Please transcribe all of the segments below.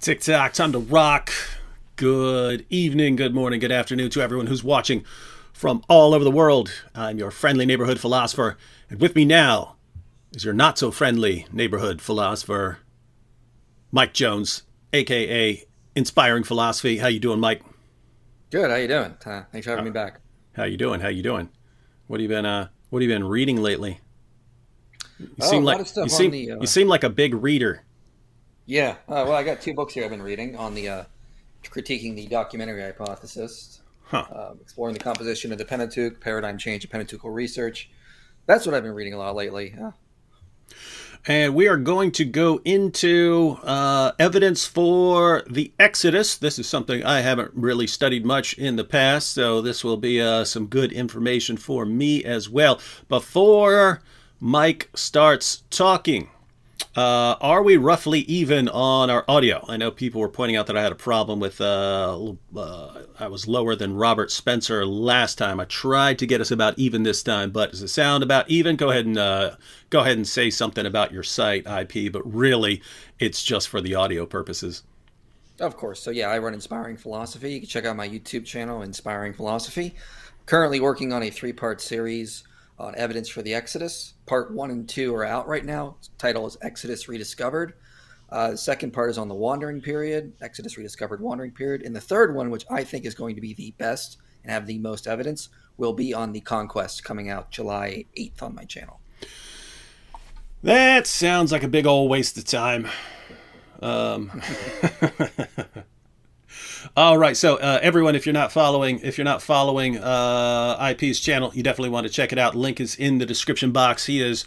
Tick tock, time to rock. Good evening, good morning, good afternoon to everyone who's watching from all over the world. I'm your friendly neighborhood philosopher, and with me now is your not so friendly neighborhood philosopher, Mike Jones, aka Inspiring Philosophy. How you doing, Mike? Good. How you doing? Uh, thanks for having me back. How you doing? How you doing? What have you been uh what have you been reading lately? You Oh, seem a lot like of stuff you seem the, uh, you seem like a big reader. Yeah. Uh, well, I got two books here I've been reading on the uh, critiquing the documentary hypothesis, Huh. um, exploring the composition of the Pentateuch, paradigm change in Pentateuchal research. That's what I've been reading a lot lately. Uh, And we are going to go into uh, evidence for the Exodus. This is something I haven't really studied much in the past, so this will be uh, some good information for me as well. Before Mike starts talking, uh, are we roughly even on our audio? I know people were pointing out that I had a problem with, uh, uh, I was lower than Robert Spencer last time. I tried to get us about even this time, but does it sound about even? Go ahead and uh, go ahead and say something about your site IP, but really, it's just for the audio purposes. of course. So yeah, I run Inspiring Philosophy. You can check out my YouTube channel, Inspiring Philosophy. Currently working on a three-part series on evidence for the Exodus. Part one and two are out right now. title is Exodus Rediscovered. Uh, the second part is on the wandering period, Exodus rediscovered wandering period. And the third one, which I think is going to be the best and have the most evidence, will be on the conquest coming out July 8th on my channel. That sounds like a big old waste of time. Um, all right, so uh, everyone, if you're not following, if you're not following uh, IP's channel, you definitely want to check it out. Link is in the description box. He is.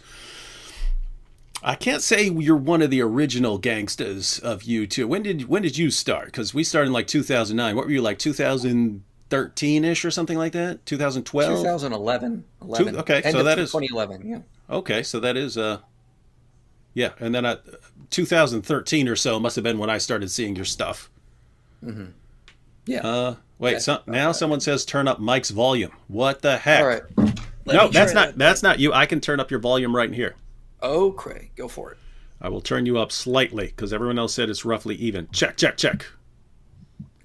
I can't say you're one of the original gangsters of YouTube. When did when did you start? Because we started in like 2009. What were you like 2013 ish or something like that? 2012. 2011. 11. okay, End so that is- 2011. Yeah. Okay, so that is uh yeah, and then uh 2013 or so must have been when I started seeing your stuff. Yeah. Uh wait, so, now that. someone says turn up Mike's volume. What the heck? All right. Let No, that's not that's not you. I can turn up your volume right here. Oh, Craig, go for it. I will turn you up slightly because everyone else said it's roughly even. Check, check, check.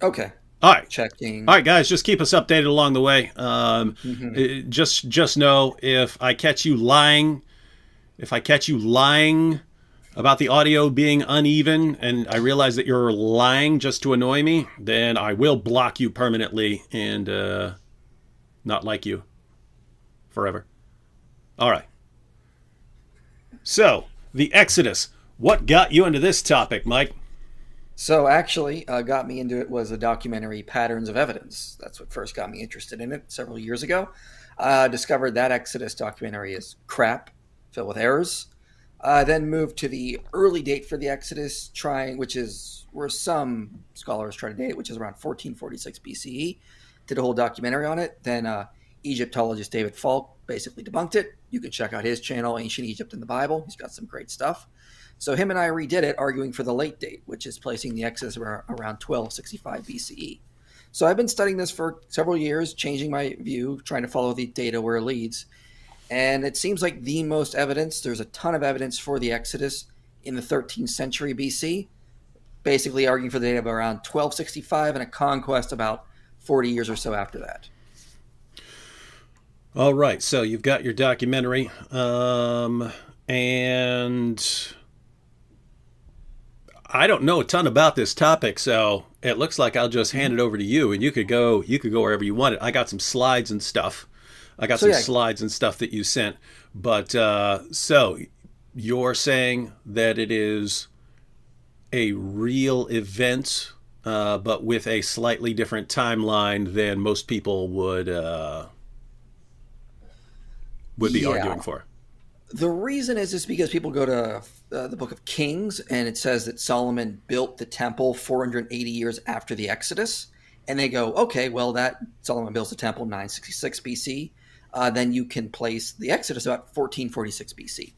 Okay. All right. Checking. All right, guys, just keep us updated along the way. Um, Mhm. uh, just just know if I catch you lying, if I catch you lying about the audio being uneven, and I realize that you're lying just to annoy me, then I will block you permanently and uh, not like you forever. All right. So the Exodus. What got you into this topic, Mike? So actually, uh, got me into it was a documentary, Patterns of Evidence. That's what first got me interested in it several years ago. Uh, discovered that Exodus documentary is crap, filled with errors. Uh, then moved to the early date for the Exodus, trying which is where some scholars try to date which is around 1446 BCE. Did a whole documentary on it. Then uh, Egyptologist David Falk basically debunked it. You can check out his channel, Ancient Egypt in the Bible. He's got some great stuff. So him and I redid it, arguing for the late date, which is placing the Exodus around 1265 BCE. So I've been studying this for several years, changing my view, trying to follow the data where it leads. And it seems like the most evidence, there's a ton of evidence for the Exodus in the 13th century BC, basically arguing for the date of around 1265 and a conquest about 40 years or so after that. All right, so you've got your documentary, um, and I don't know a ton about this topic, so it looks like I'll just hand it over to you, and you could go. You could go wherever you want it. I got some slides and stuff. I got So, some yeah. slides and stuff that you sent, but uh, so you're saying that it is a real event, uh, but with a slightly different timeline than most people would. Uh, would be Yeah. arguing for. The reason is just because people go to uh, the Book of Kings and it says that Solomon built the temple 480 years after the Exodus, and they go, okay, well that Solomon builds the temple 966 BC, uh, then you can place the Exodus about 1446 BC.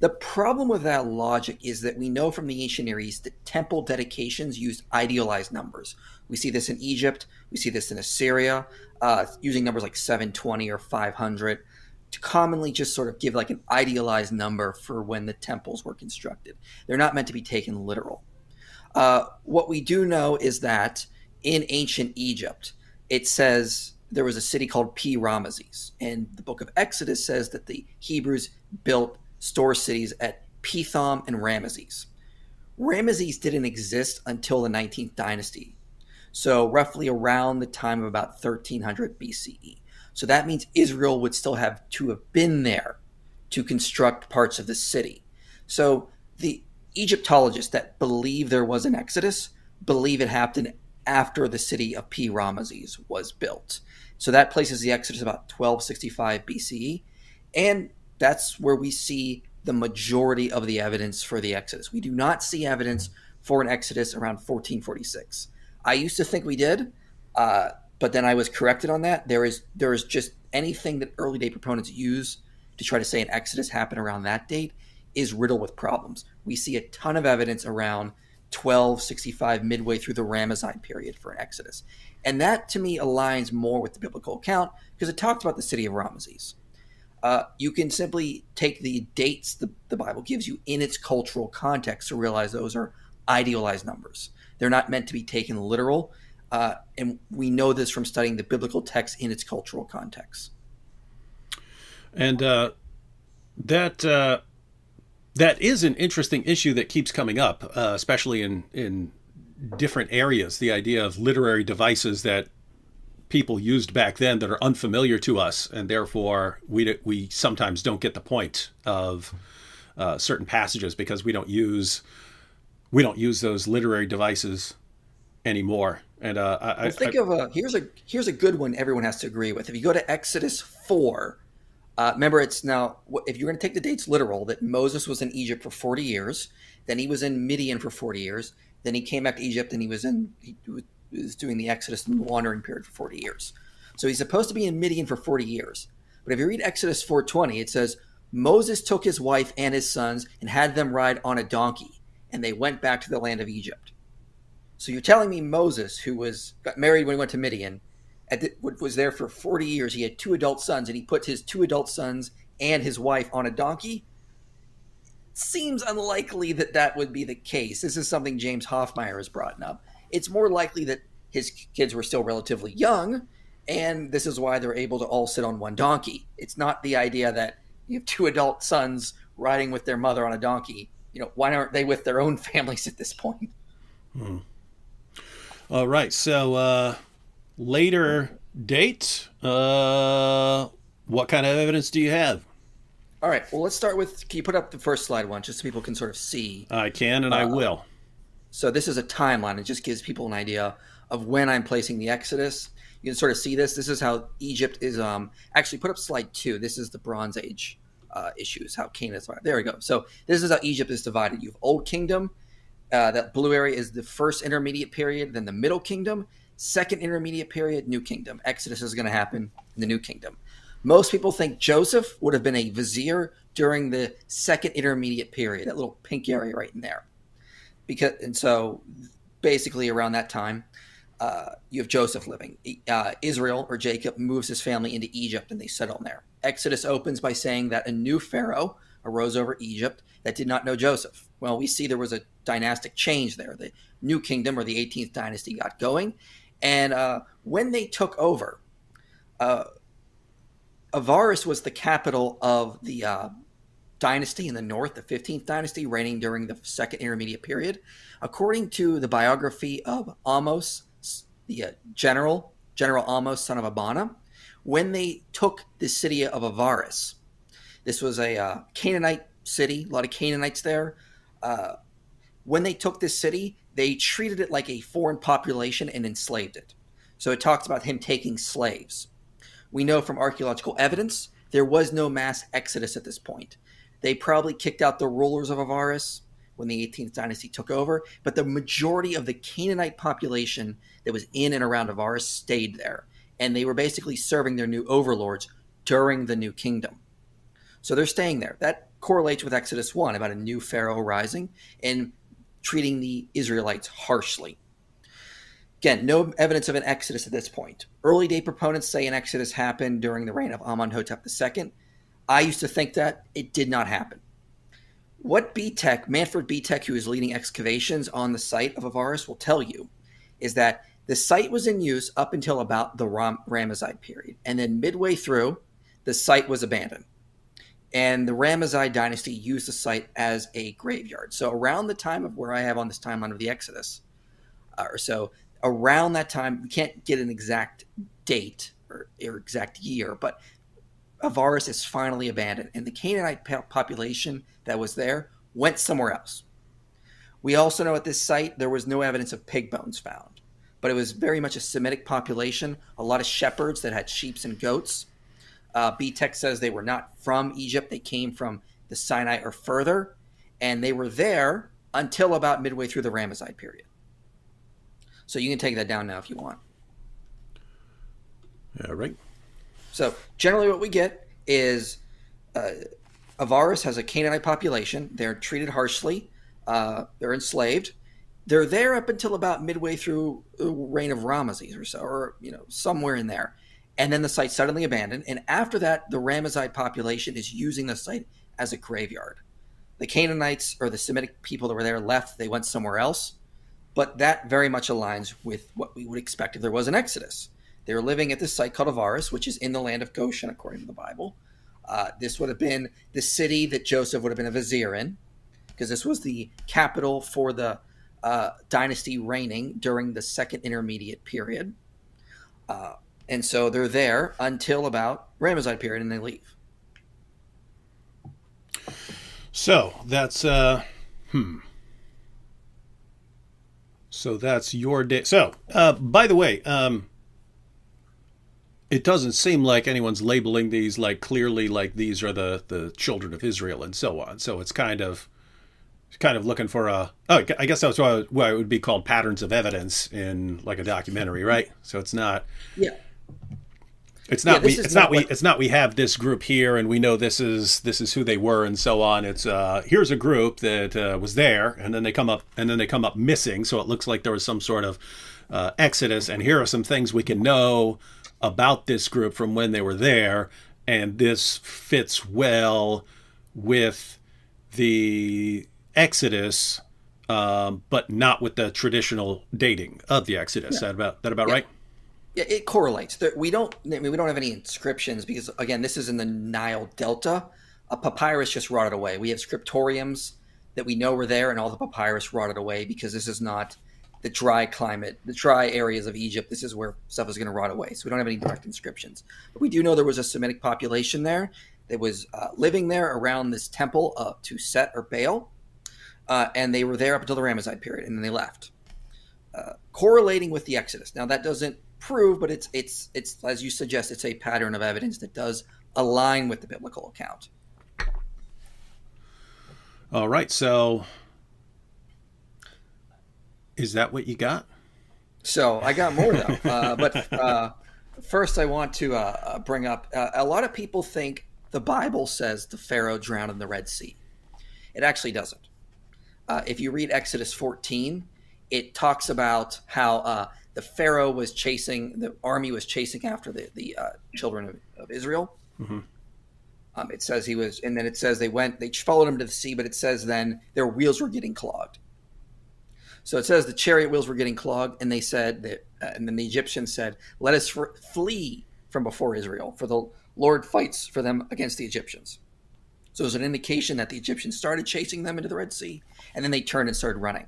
The problem with that logic is that we know from the ancient Near East that temple dedications used idealized numbers. We see this in Egypt, we see this in Assyria, uh, using numbers like 720 or 500 to commonly just sort of give like an idealized number for when the temples were constructed. They're not meant to be taken literal. Uh, what we do know is that in ancient Egypt, it says there was a city called Pi Ramesses, and the book of Exodus says that the Hebrews built store cities at Pithom and Ramesses. Ramesses didn't exist until the 19th dynasty, so roughly around the time of about 1300 BCE. So that means Israel would still have to have been there to construct parts of the city. So the Egyptologists that believe there was an Exodus believe it happened after the city of Pi Ramesses was built. So that places the Exodus about 1265 BCE. And that's where we see the majority of the evidence for the Exodus. We do not see evidence for an Exodus around 1446. I used to think we did, uh, but then I was corrected on that. There is there is just anything that early day proponents use to try to say an Exodus happened around that date is riddled with problems. We see a ton of evidence around 1265 midway through the Ramesside period for an Exodus. And that to me aligns more with the biblical account because it talks about the city of Ramesses. Uh, you can simply take the dates the, the Bible gives you in its cultural context to realize those are idealized numbers. They're not meant to be taken literal. Uh, and we know this from studying the biblical text in its cultural context. And uh, that uh, that is an interesting issue that keeps coming up, uh, especially in in different areas. The idea of literary devices that people used back then that are unfamiliar to us, and therefore we we sometimes don't get the point of uh, certain passages because we don't use we don't use those literary devices anymore. And uh, I, well, think I, of a here's a here's a good one everyone has to agree with. If you go to Exodus four, uh, remember, it's now, if you're going to take the dates literal, that Moses was in Egypt for 40 years, then he was in Midian for 40 years, then he came back to Egypt and he was in, he was doing the Exodus and the wandering period for 40 years. So he's supposed to be in Midian for 40 years. But if you read Exodus 4:20, it says Moses took his wife and his sons and had them ride on a donkey, and they went back to the land of Egypt. So you're telling me Moses, who was got married when he went to Midian, the, was there for 40 years. He had two adult sons, and he put his two adult sons and his wife on a donkey. Seems unlikely that that would be the case. This is something James Hoffmeier has brought up. It's more likely that his kids were still relatively young, and this is why they're able to all sit on one donkey. It's not the idea that you have two adult sons riding with their mother on a donkey. You know, why aren't they with their own families at this point? Hmm. All right. So, uh, later date. Uh, what kind of evidence do you have? All right. Well, let's start with. Can you put up the first slide one, just so people can sort of see? I can, and uh, I will. So this is a timeline. It just gives people an idea of when I'm placing the Exodus. You can sort of see this. This is how Egypt is. Um, actually, put up slide two. This is the Bronze Age uh, issues. How Canaan is divided. There we go. So this is how Egypt is divided. You have Old Kingdom. Uh, that blue area is the first intermediate period. Then the Middle Kingdom, Second intermediate period, New Kingdom. Exodus is going to happen in the New Kingdom. Most people think Joseph would have been a vizier during the second intermediate period, that little pink area right in there. Because and so basically around that time, uh, you have Joseph living. Uh, Israel or Jacob moves his family into Egypt and they settle there. Exodus opens by saying that a new pharaoh arose over Egypt that did not know Joseph. Well, we see there was a dynastic change there. The new kingdom or the 18th dynasty got going, and uh, when they took over, uh, Avaris was the capital of the uh, dynasty in the north, the 15th dynasty, reigning during the second intermediate period. According to the biography of Ahmose, the uh, general, General Ahmose, son of Abana, when they took the city of Avaris, this was a uh, Canaanite city, a lot of Canaanites there. Uh, when they took this city, they treated it like a foreign population and enslaved it. So it talks about him taking slaves. We know from archaeological evidence there was no mass exodus at this point. They probably kicked out the rulers of Avaris when the 18th dynasty took over, but the majority of the Canaanite population that was in and around Avaris stayed there, and they were basically serving their new overlords during the new kingdom. So they're staying there. That correlates with Exodus 1 about a new pharaoh rising, and treating the Israelites harshly. Again, no evidence of an exodus at this point. Early day proponents say an exodus happened during the reign of Amenhotep II. I used to think that it did not happen. what B Bietak, Manfred Bietak, who is leading excavations on the site of Avaris, will tell you is that the site was in use up until about the Ram- Ramesside period. And then midway through, the site was abandoned. And the Ramesside dynasty used the site as a graveyard. So around the time of where I have on this timeline of the Exodus, uh, or so, around that time, we can't get an exact date or, or exact year, but Avaris is finally abandoned, and the Canaanite population that was there went somewhere else. We also know at this site there was no evidence of pig bones found, but it was very much a Semitic population, a lot of shepherds that had sheep and goats. Uh, Bietak says they were not from Egypt, they came from the Sinai or further, and they were there until about midway through the Ramesside period. So you can take that down now if you want. All right. So generally, what we get is uh, Avaris has a Canaanite population. They're treated harshly. Uh, they're enslaved. They're there up until about midway through the reign of Ramesses or so, or you know somewhere in there, and then the site suddenly abandoned. And after that, the Ramesside population is using the site as a graveyard. The Canaanites or the Semitic people that were there left. They went somewhere else, but that very much aligns with what we would expect if there was an Exodus. They were living at this site called Avaris, which is in the land of Goshen, according to the Bible. Uh, this would have been the city that Joseph would have been a vizier in, because this was the capital for the uh, dynasty reigning during the second intermediate period. Uh, and so they're there until about Ramesside period, and they leave. So that's uh, hmm. So that's your day. So, uh, by the way, um, it doesn't seem like anyone's labeling these like clearly like these are the the children of Israel and so on. So it's kind of kind of looking for a oh I guess that's why, why it would be called patterns of evidence in like a documentary, right? So it's not yeah. It's not yeah, we it's not, not we it's not we have this group here and we know this is this is who they were and so on. It's uh here's a group that uh, was there and then they come up and then they come up missing, so it looks like there was some sort of uh, exodus and here are some things we can know about this group from when they were there, and this fits well with the Exodus, um, but not with the traditional dating of the Exodus. Yeah. That about that about yeah. right? Yeah, it correlates. We don't. I mean, we don't have any inscriptions because again, this is in the Nile Delta. A papyrus just rotted away. We have scriptoriums that we know were there, and all the papyrus rotted away because this is not the dry climate, the dry areas of Egypt. This is where stuff is going to rot away. So we don't have any direct inscriptions. But we do know there was a Semitic population there that was uh, living there around this temple uh, to Set or Baal. Uh, and they were there up until the Ramesside period, and then they left. Uh, correlating with the Exodus. Now that doesn't prove, but it's it's it's as you suggest, it's a pattern of evidence that does align with the biblical account. All right, so is that what you got? So I got more though. uh, but uh, first, I want to uh, uh bring up uh, a lot of people think the Bible says the Pharaoh drowned in the Red Sea. It actually doesn't. Uh, if you read Exodus 14, it talks about how the Pharaoh was chasing, the army was chasing after the, the children of, of Israel. Mm-hmm. Um, it says he was, and then it says they went, they followed him to the sea, but it says then their wheels were getting clogged. So it says the chariot wheels were getting clogged, and they said that, uh, and then the Egyptians said, "Let us flee from before Israel, for the Lord fights for them against the Egyptians." So it was an indication that the Egyptians started chasing them into the Red Sea, and then they turned and started running.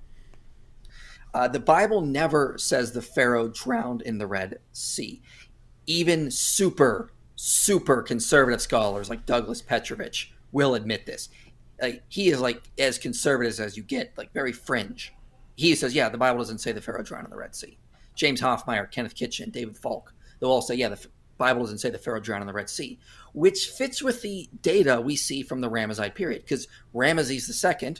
Uh, the Bible never says the Pharaoh drowned in the Red Sea. Even super, super conservative scholars like Douglas Petrovich will admit this. Like, he is like as conservative as you get, like very fringe he says, yeah, the Bible doesn't say the Pharaoh drowned in the Red Sea. James Hoffmeier, Kenneth Kitchen, David Falk, they'll all say, yeah, the Bible doesn't say the Pharaoh drowned in the Red Sea, which fits with the data we see from the Ramesside period, because Ramesses II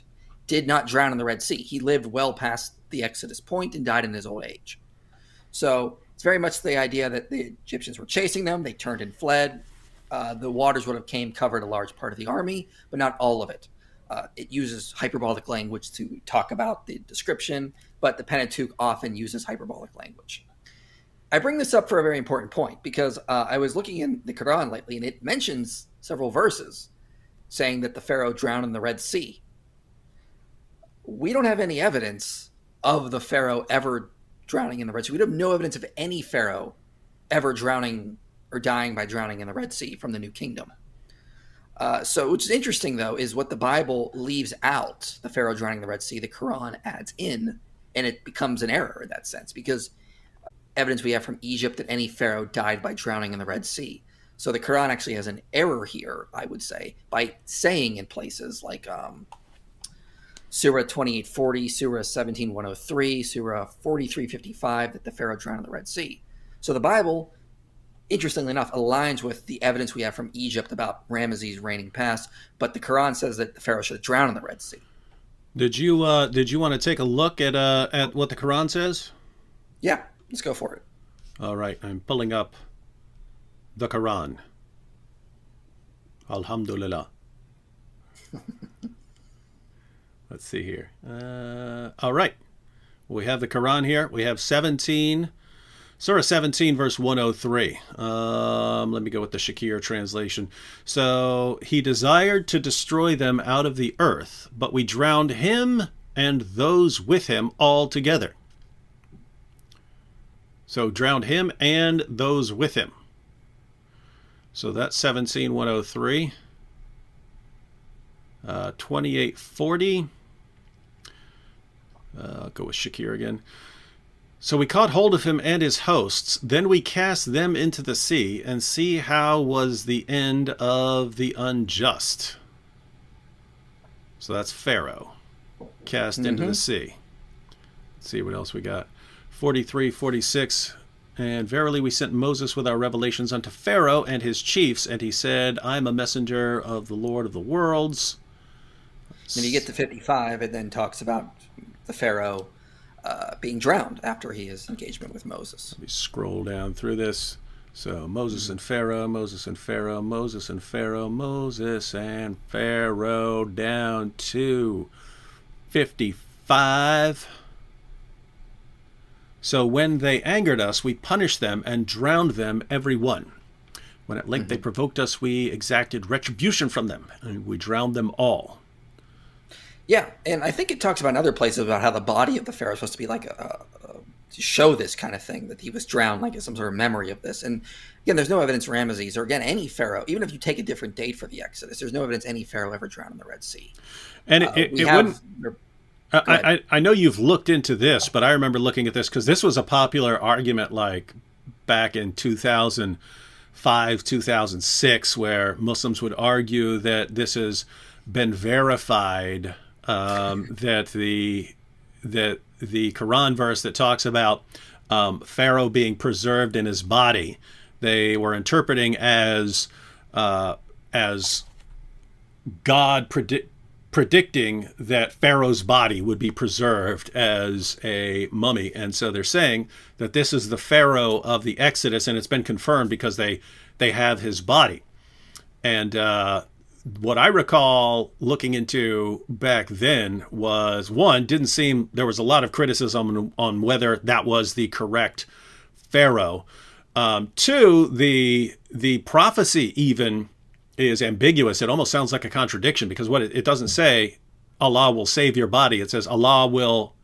did not drown in the Red Sea. He lived well past the Exodus point and died in his old age. So it's very much the idea that the Egyptians were chasing them. They turned and fled. Uh, the waters would have came covered a large part of the army, but not all of it. Uh, it uses hyperbolic language to talk about the description, but the Pentateuch often uses hyperbolic language. I bring this up for a very important point because uh, I was looking in the Quran lately and it mentions several verses saying that the Pharaoh drowned in the Red Sea. We don't have any evidence of the Pharaoh ever drowning in the Red Sea. We have no evidence of any Pharaoh ever drowning or dying by drowning in the Red Sea from the New Kingdom. Uh, so, which is interesting though, is what the Bible leaves out the Pharaoh drowning in the Red Sea, the Quran adds in, and it becomes an error in that sense because evidence we have from Egypt that any Pharaoh died by drowning in the Red Sea. So the Quran actually has an error here, I would say, by saying in places like um, Surah 2840, Surah 17103, Surah 4355 that the Pharaoh drowned in the Red Sea. So the Bible, interestingly enough, aligns with the evidence we have from Egypt about Ramesses reigning past, but the Quran says that the Pharaoh should have drowned in the Red Sea. Did you uh, did you want to take a look at uh, at what the Quran says? Yeah, let's go for it. All right, I'm pulling up the Quran. Alhamdulillah. Let's see here. Uh, all right. We have the Quran here. We have 17, Surah 17, verse 103. Um, let me go with the Shakir translation. So, he desired to destroy them out of the earth, but we drowned him and those with him all together. So, drowned him and those with him. So that's 17103. Uh, 2840. Uh, I'll go with Shakir again. So we caught hold of him and his hosts. Then we cast them into the sea, and see how was the end of the unjust. So that's Pharaoh, cast mm-hmm. into the mm-hmm. sea. Let's see what else we got. 43, 46. And verily we sent Moses with our revelations unto Pharaoh and his chiefs, and he said, I am a messenger of the Lord of the worlds. Then you get to 55, it then talks about the Pharaoh uh, being drowned after he has engagement with Moses. Let me scroll down through this. So Moses and Pharaoh, Moses and Pharaoh, Moses and Pharaoh, Moses and Pharaoh down to 55. So when they angered us, we punished them and drowned them every one. When at length mm-hmm. they provoked us, we exacted retribution from them, and we drowned them all. Yeah, and I think it talks about in other places about how the body of the pharaoh is supposed to be like a, a, to show this kind of thing that he was drowned, like some sort of memory of this. And again, there's no evidence Ramesses or again any pharaoh, even if you take a different date for the Exodus, there's no evidence any pharaoh ever drowned in the Red Sea. And uh, it, it, it wouldn't I, I, I know you've looked into this, but I remember looking at this because this was a popular argument like back in 2005, 2006, where Muslims would argue that this has been verified um, that the that the Quran verse that talks about um, Pharaoh being preserved in his body, they were interpreting as uh, as God predict predicting that Pharaoh's body would be preserved as a mummy. And so they're saying that this is the Pharaoh of the Exodus, and it's been confirmed because they they have his body. And uh, what I recall looking into back then was one didn't seem there was a lot of criticism on, whether that was the correct Pharaoh. Um, two, the the prophecy even is ambiguous. It almost sounds like a contradiction because what it, it doesn't say Allah will save your body. It says Allah will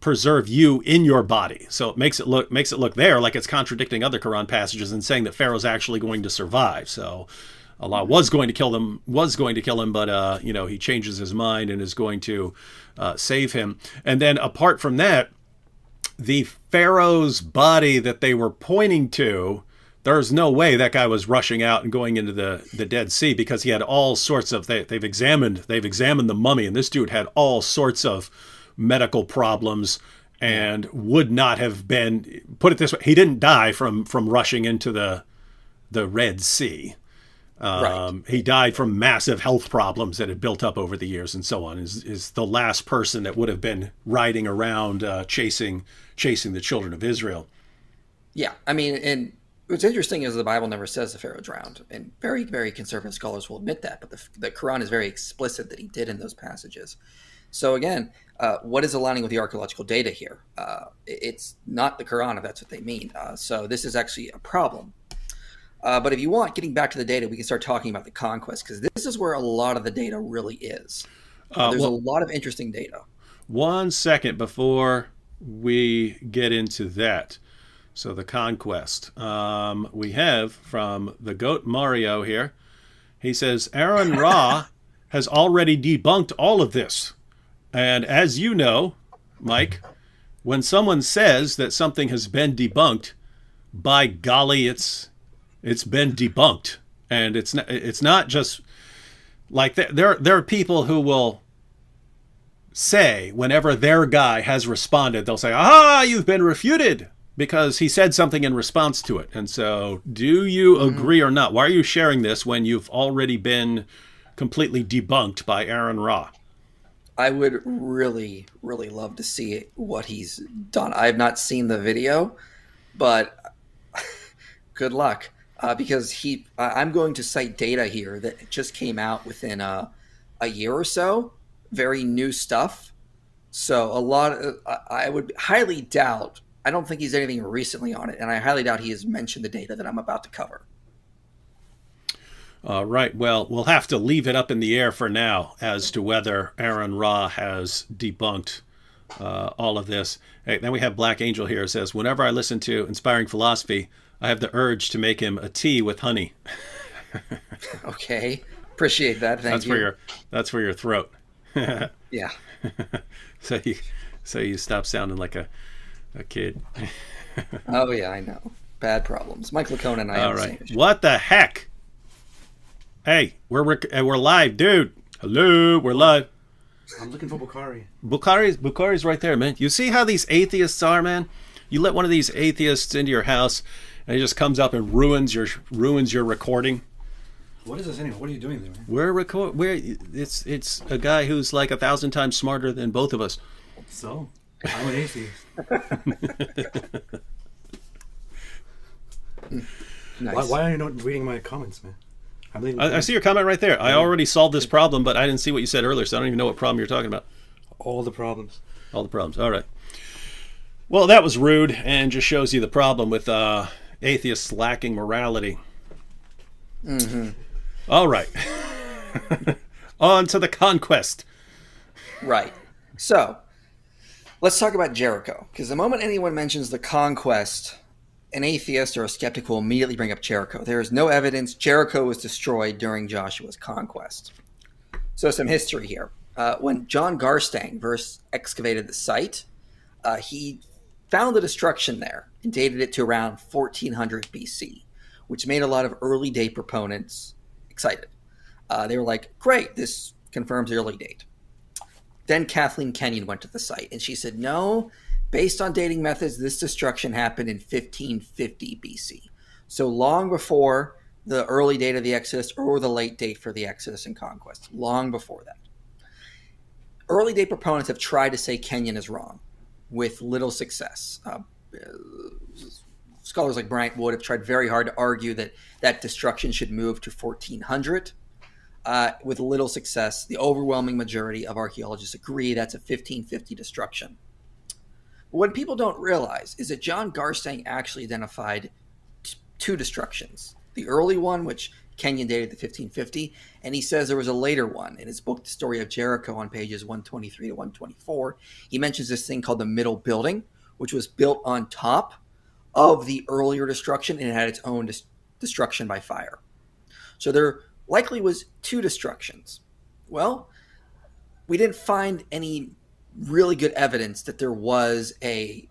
preserve you in your body. So it makes it look makes it look there like it's contradicting other Quran passages and saying that Pharaoh's actually going to survive. So Allah was going to kill them, was going to kill him, but uh, you know he changes his mind and is going to uh, save him. And then apart from that, the Pharaoh's body that they were pointing to there's no way that guy was rushing out and going into the, the Dead Sea because he had all sorts of they, they've examined they've examined the mummy and this dude had all sorts of medical problems and would not have been put it this way he didn't die from from rushing into the the Red Sea. Um, right. He died from massive health problems that had built up over the years and so on. Is is the last person that would have been riding around uh, chasing chasing the children of Israel. Yeah, I mean, and what's interesting is the Bible never says the Pharaoh drowned, and very, very conservative scholars will admit that. But the, the Quran is very explicit that he did in those passages. So again, uh, what is aligning with the archaeological data here? Uh, it's not the Quran, if that's what they mean. Uh, so this is actually a problem. Uh, but if you want, getting back to the data, we can start talking about the conquest because this is where a lot of the data really is. Uh, there's well, a lot of interesting data. one second before we get into that. So the conquest. Um, we have from the goat Mario here. He says Aaron Ra has already debunked all of this. And as you know, Mike, when someone says that something has been debunked, by golly, it's it's been debunked, and it's not it's not just like there there are people who will say whenever their guy has responded, they'll say, "Ah, you've been refuted." Because he said something in response to it. And so, do you mm-hmm. agree or not? Why are you sharing this when you've already been completely debunked by Aaron Ra? I would really, really love to see what he's done. I have not seen the video, but good luck uh, because he. I'm going to cite data here that just came out within a, a year or so. Very new stuff. So a lot. Of, I would highly doubt. I don't think he's anything recently on it, and I highly doubt he has mentioned the data that I'm about to cover. Uh, right. Well, we'll have to leave it up in the air for now as to whether Aaron Ra has debunked uh, all of this. Hey, then we have Black Angel here. says, whenever I listen to inspiring philosophy, I have the urge to make him a tea with honey. okay, appreciate that. Thank that's you. for your that's for your throat. yeah. so you so you stop sounding like a a kid. oh yeah, I know. Bad problems. Mike Licona and I. All right. What the heck? Hey, we're uh, we're live, dude. Hello, we're live. I'm looking for Bukhari. Bukhari's Bukhari's right there, man. You see how these atheists are, man? You let one of these atheists into your house, and he just comes up and ruins your ruins your recording. What is this anyway? What are you doing there, man? We're record. We're it's it's a guy who's like a thousand times smarter than both of us. So I'm an atheist. nice. why, why are you not reading my comments, man? I, I, see your comment right there. I already solved this problem, but I didn't see what you said earlier, so I don't even know what problem you're talking about. All the problems. All the problems. All right. Well, that was rude and just shows you the problem with uh, atheists lacking morality. Mm-hmm. All right. On to the conquest. Right. So, let's talk about Jericho. Because the moment anyone mentions the conquest, an atheist or a skeptic will immediately bring up Jericho. There is no evidence Jericho was destroyed during Joshua's conquest. So, some history here. Uh, when John Garstang first excavated the site, uh, he found the destruction there and dated it to around 1400 BC, which made a lot of early date proponents excited. Uh, they were like, great, this confirms the early date. Then Kathleen Kenyon went to the site and she said, no, Based on dating methods, this destruction happened in 1550 BC. So long before the early date of the Exodus or the late date for the Exodus and conquest, long before that. Early date proponents have tried to say Kenyon is wrong with little success. Uh, scholars like Bryant Wood have tried very hard to argue that that destruction should move to 1400. Uh, with little success, the overwhelming majority of archaeologists agree that's a 1550 destruction. What people don't realize is that John Garstang actually identified two destructions. The early one, which Kenyon dated to 1550, and he says there was a later one in his book, The Story of Jericho, on pages 123 to 124. He mentions this thing called the Middle Building, which was built on top of the earlier destruction and it had its own dis- destruction by fire. So there likely was two destructions. Well, we didn't find any really good evidence that there was a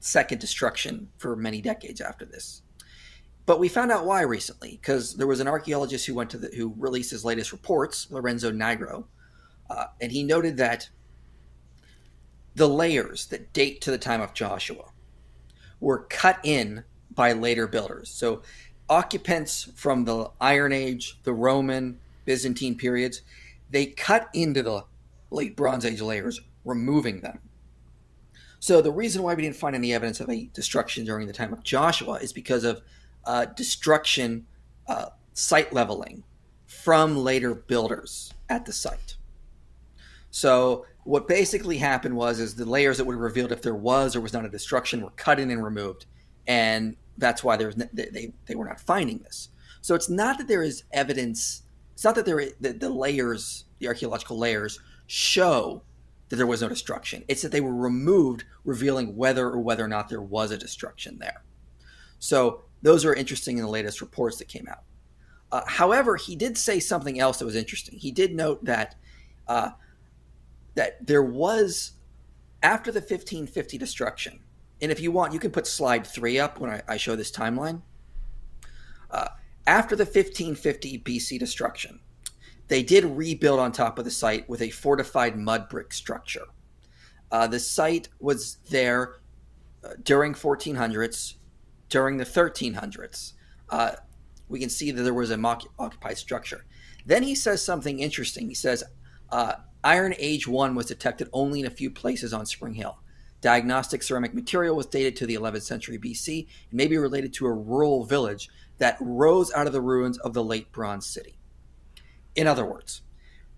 second destruction for many decades after this. But we found out why recently, because there was an archaeologist who went to the, who released his latest reports, Lorenzo Nigro, uh, and he noted that the layers that date to the time of Joshua were cut in by later builders. So occupants from the Iron Age, the Roman, Byzantine periods, they cut into the late Bronze Age layers removing them. So the reason why we didn't find any evidence of a destruction during the time of Joshua is because of uh, destruction, uh, site leveling from later builders at the site. So what basically happened was is the layers that would have revealed if there was or was not a destruction were cut in and removed, and that's why there was they they were not finding this. So it's not that there is evidence. It's not that there the, the layers, the archaeological layers, show that there was no destruction. It's that they were removed, revealing whether or whether or not there was a destruction there. So those are interesting in the latest reports that came out. Uh, however, he did say something else that was interesting. He did note that uh, that there was after the 1550 destruction, and if you want, you can put slide three up when I, I show this timeline. Uh, after the 1550 BC destruction, they did rebuild on top of the site with a fortified mud brick structure. Uh, the site was there uh, during 1400s, during the 1300s. Uh, we can see that there was a mock occupied structure. Then he says something interesting. He says, uh, Iron Age 1 was detected only in a few places on Spring Hill. Diagnostic ceramic material was dated to the 11th century BC and may be related to a rural village that rose out of the ruins of the late Bronze City. In other words,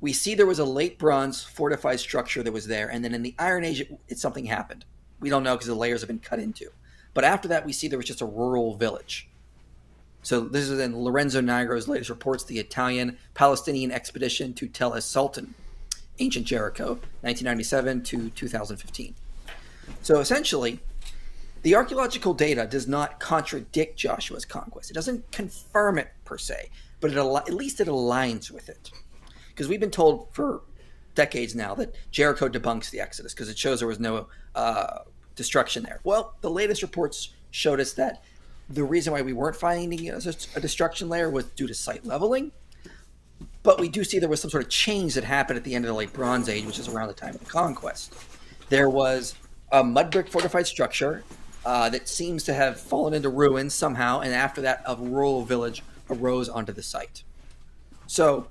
we see there was a late bronze fortified structure that was there, and then in the Iron Age, it, it something happened. We don't know because the layers have been cut into. But after that, we see there was just a rural village. So this is in Lorenzo Nigro's latest reports, the Italian Palestinian expedition to Tel es Sultan, ancient Jericho, 1997 to 2015. So essentially, the archaeological data does not contradict Joshua's conquest. It doesn't confirm it per se, but it at least it aligns with it. Because we've been told for decades now that Jericho debunks the Exodus because it shows there was no uh, destruction there. Well, the latest reports showed us that the reason why we weren't finding a, a destruction layer was due to site leveling. But we do see there was some sort of change that happened at the end of the late Bronze Age, which is around the time of the conquest. There was a mud brick fortified structure uh, that seems to have fallen into ruins somehow, and after that, a rural village arose onto the site. So,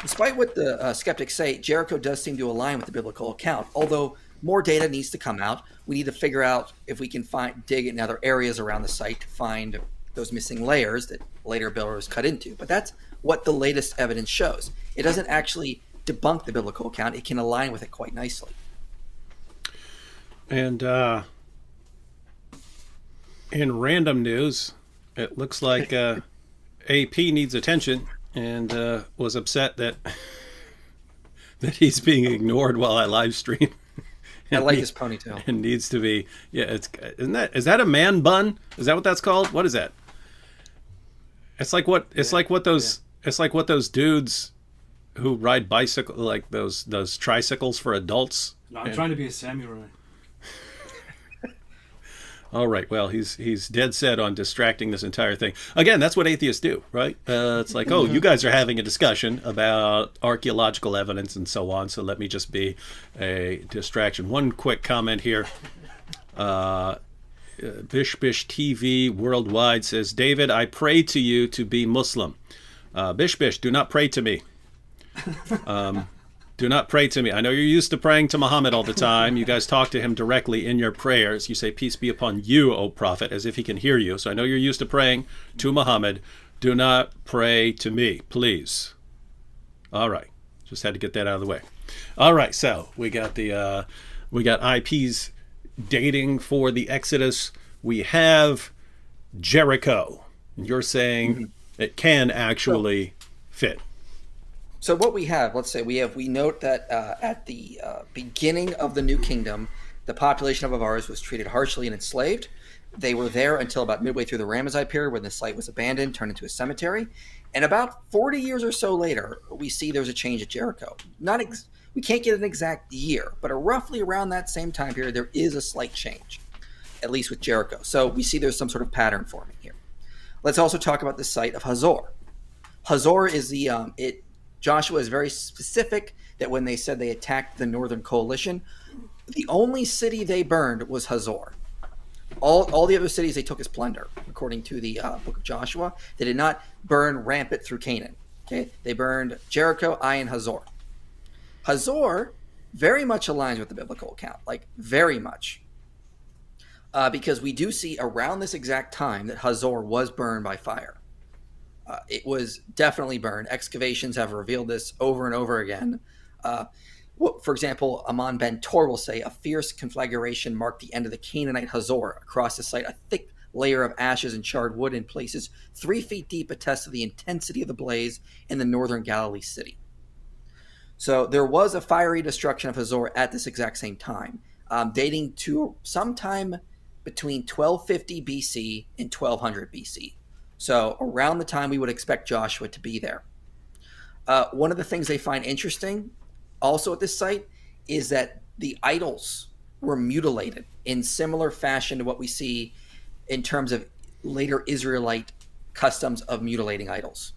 despite what the uh, skeptics say, Jericho does seem to align with the biblical account. Although more data needs to come out, we need to figure out if we can find dig in other areas around the site to find those missing layers that later builders cut into. But that's what the latest evidence shows. It doesn't actually debunk the biblical account; it can align with it quite nicely. And uh, in random news, it looks like uh, AP needs attention and uh, was upset that that he's being ignored while I live stream. I like his ponytail. And needs to be yeah. It's isn't that is that a man bun? Is that what that's called? What is that? It's like what it's yeah. like what those. It's like what those dudes who ride bicycle like those those tricycles for adults. No, I'm and, trying to be a samurai. All right. Well, he's he's dead set on distracting this entire thing. Again, that's what atheists do, right? Uh, it's like, oh, you guys are having a discussion about archaeological evidence and so on. So let me just be a distraction. One quick comment here. Uh, Bish Bish TV worldwide says, David, I pray to you to be Muslim. Uh, Bish Bish, do not pray to me. Um, do not pray to me. I know you're used to praying to Muhammad all the time. You guys talk to him directly in your prayers. You say, Peace be upon you, O Prophet, as if he can hear you. So I know you're used to praying to Muhammad. Do not pray to me, please. All right. Just had to get that out of the way. All right. So we got the uh, we got IPs dating for the Exodus. We have Jericho. You're saying mm-hmm. It can actually fit. So what we have, let's say we have, we note that uh, at the uh, beginning of the New Kingdom, the population of Avaris was treated harshly and enslaved. They were there until about midway through the Ramesside period, when the site was abandoned, turned into a cemetery. And about 40 years or so later, we see there's a change at Jericho. Not ex- we can't get an exact year, but roughly around that same time period, there is a slight change, at least with Jericho. So we see there's some sort of pattern forming here. Let's also talk about the site of Hazor. Hazor is the um, it Joshua is very specific that when they said they attacked the Northern Coalition, the only city they burned was Hazor. All, all the other cities they took as plunder, according to the uh, book of Joshua. They did not burn rampant through Canaan. Okay, they burned Jericho, Ai, and Hazor. Hazor very much aligns with the biblical account, like very much, uh, because we do see around this exact time that Hazor was burned by fire. Uh, it was definitely burned. Excavations have revealed this over and over again. Uh, for example, Amnon Ben Tor will say a fierce conflagration marked the end of the Canaanite Hazor. Across the site, a thick layer of ashes and charred wood in places three feet deep attests to the intensity of the blaze in the northern Galilee city. So there was a fiery destruction of Hazor at this exact same time, um, dating to sometime between 1250 BC and 1200 BC. So around the time we would expect Joshua to be there. Uh, one of the things they find interesting also at this site is that the idols were mutilated in similar fashion to what we see in terms of later Israelite customs of mutilating idols.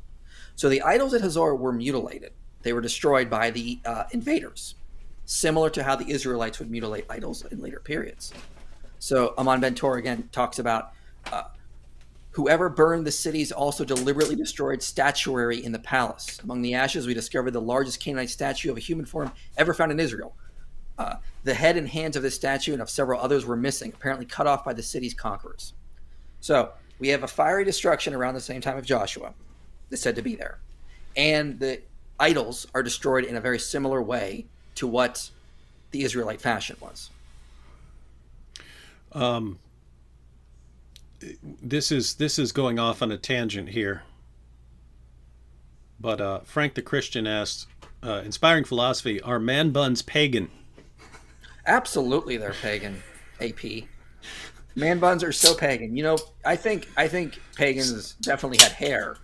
So the idols at Hazor were mutilated. They were destroyed by the uh, invaders, similar to how the Israelites would mutilate idols in later periods. So Amnon Ben Tor again talks about uh, whoever burned the cities also deliberately destroyed statuary in the palace. Among the ashes, we discovered the largest Canaanite statue of a human form ever found in Israel. Uh, the head and hands of this statue and of several others were missing, apparently cut off by the city's conquerors. So we have a fiery destruction around the same time of Joshua that's said to be there. And the idols are destroyed in a very similar way to what the Israelite fashion was. Um, this is this is going off on a tangent here. But uh, Frank the Christian asks, uh, inspiring philosophy: Are man buns pagan? Absolutely, they're pagan. AP. Man buns are so pagan. You know, I think I think pagans definitely had hair,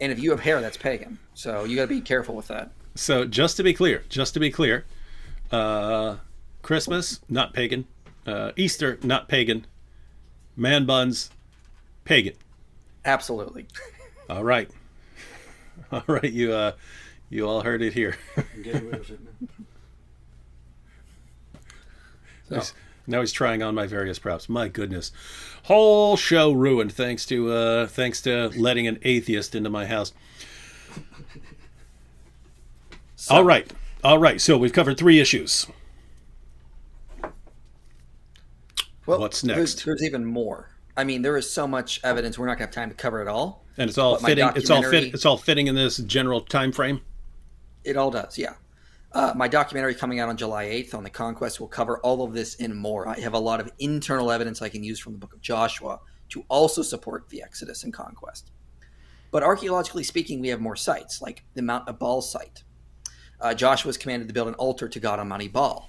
and if you have hair, that's pagan. So you got to be careful with that. So just to be clear, just to be clear, uh, Christmas not pagan, uh, Easter not pagan, man buns pagan. Absolutely. all right, all right. You uh, you all heard it here. it So. Now he's trying on my various props. My goodness, whole show ruined thanks to uh, thanks to letting an atheist into my house. So. All right, all right. So we've covered three issues. Well, What's next? There's, there's, even more. I mean, there is so much evidence. We're not going to have time to cover it all. And it's all fitting. It's all fit. It's all fitting in this general time frame. It all does. Yeah. Uh, my documentary coming out on July 8th on the conquest will cover all of this and more. I have a lot of internal evidence I can use from the book of Joshua to also support the Exodus and conquest. But archaeologically speaking, we have more sites, like the Mount Ebal site. Uh, Joshua was commanded to build an altar to God on Mount Ebal.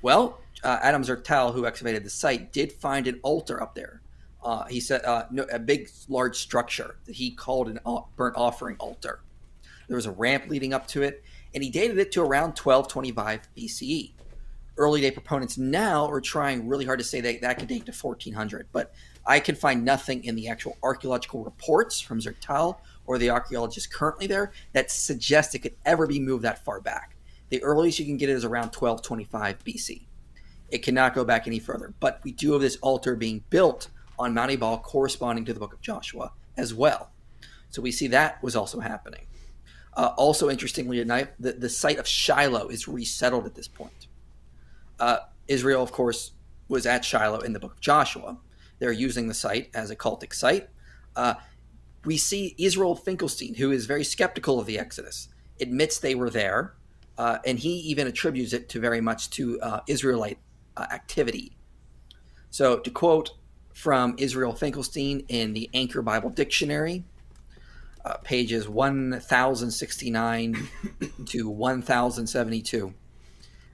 Well, uh, Adam Zertal, who excavated the site, did find an altar up there. Uh, he said uh, no, a big, large structure that he called an burnt offering altar. There was a ramp leading up to it, and he dated it to around 1225 BCE. Early day proponents now are trying really hard to say that that could date to 1400, but I can find nothing in the actual archaeological reports from Zertal or the archaeologists currently there that suggest it could ever be moved that far back. The earliest you can get it is around 1225 BC. It cannot go back any further, but we do have this altar being built on Mount Ebal corresponding to the book of Joshua as well. So we see that was also happening. Uh, also, interestingly enough, the, the site of Shiloh is resettled at this point. Uh, Israel, of course, was at Shiloh in the book of Joshua. They're using the site as a cultic site. Uh, we see Israel Finkelstein, who is very skeptical of the Exodus, admits they were there, uh, and he even attributes it to very much to uh, Israelite uh, activity. So, to quote from Israel Finkelstein in the Anchor Bible Dictionary, uh, pages 1069 to 1072.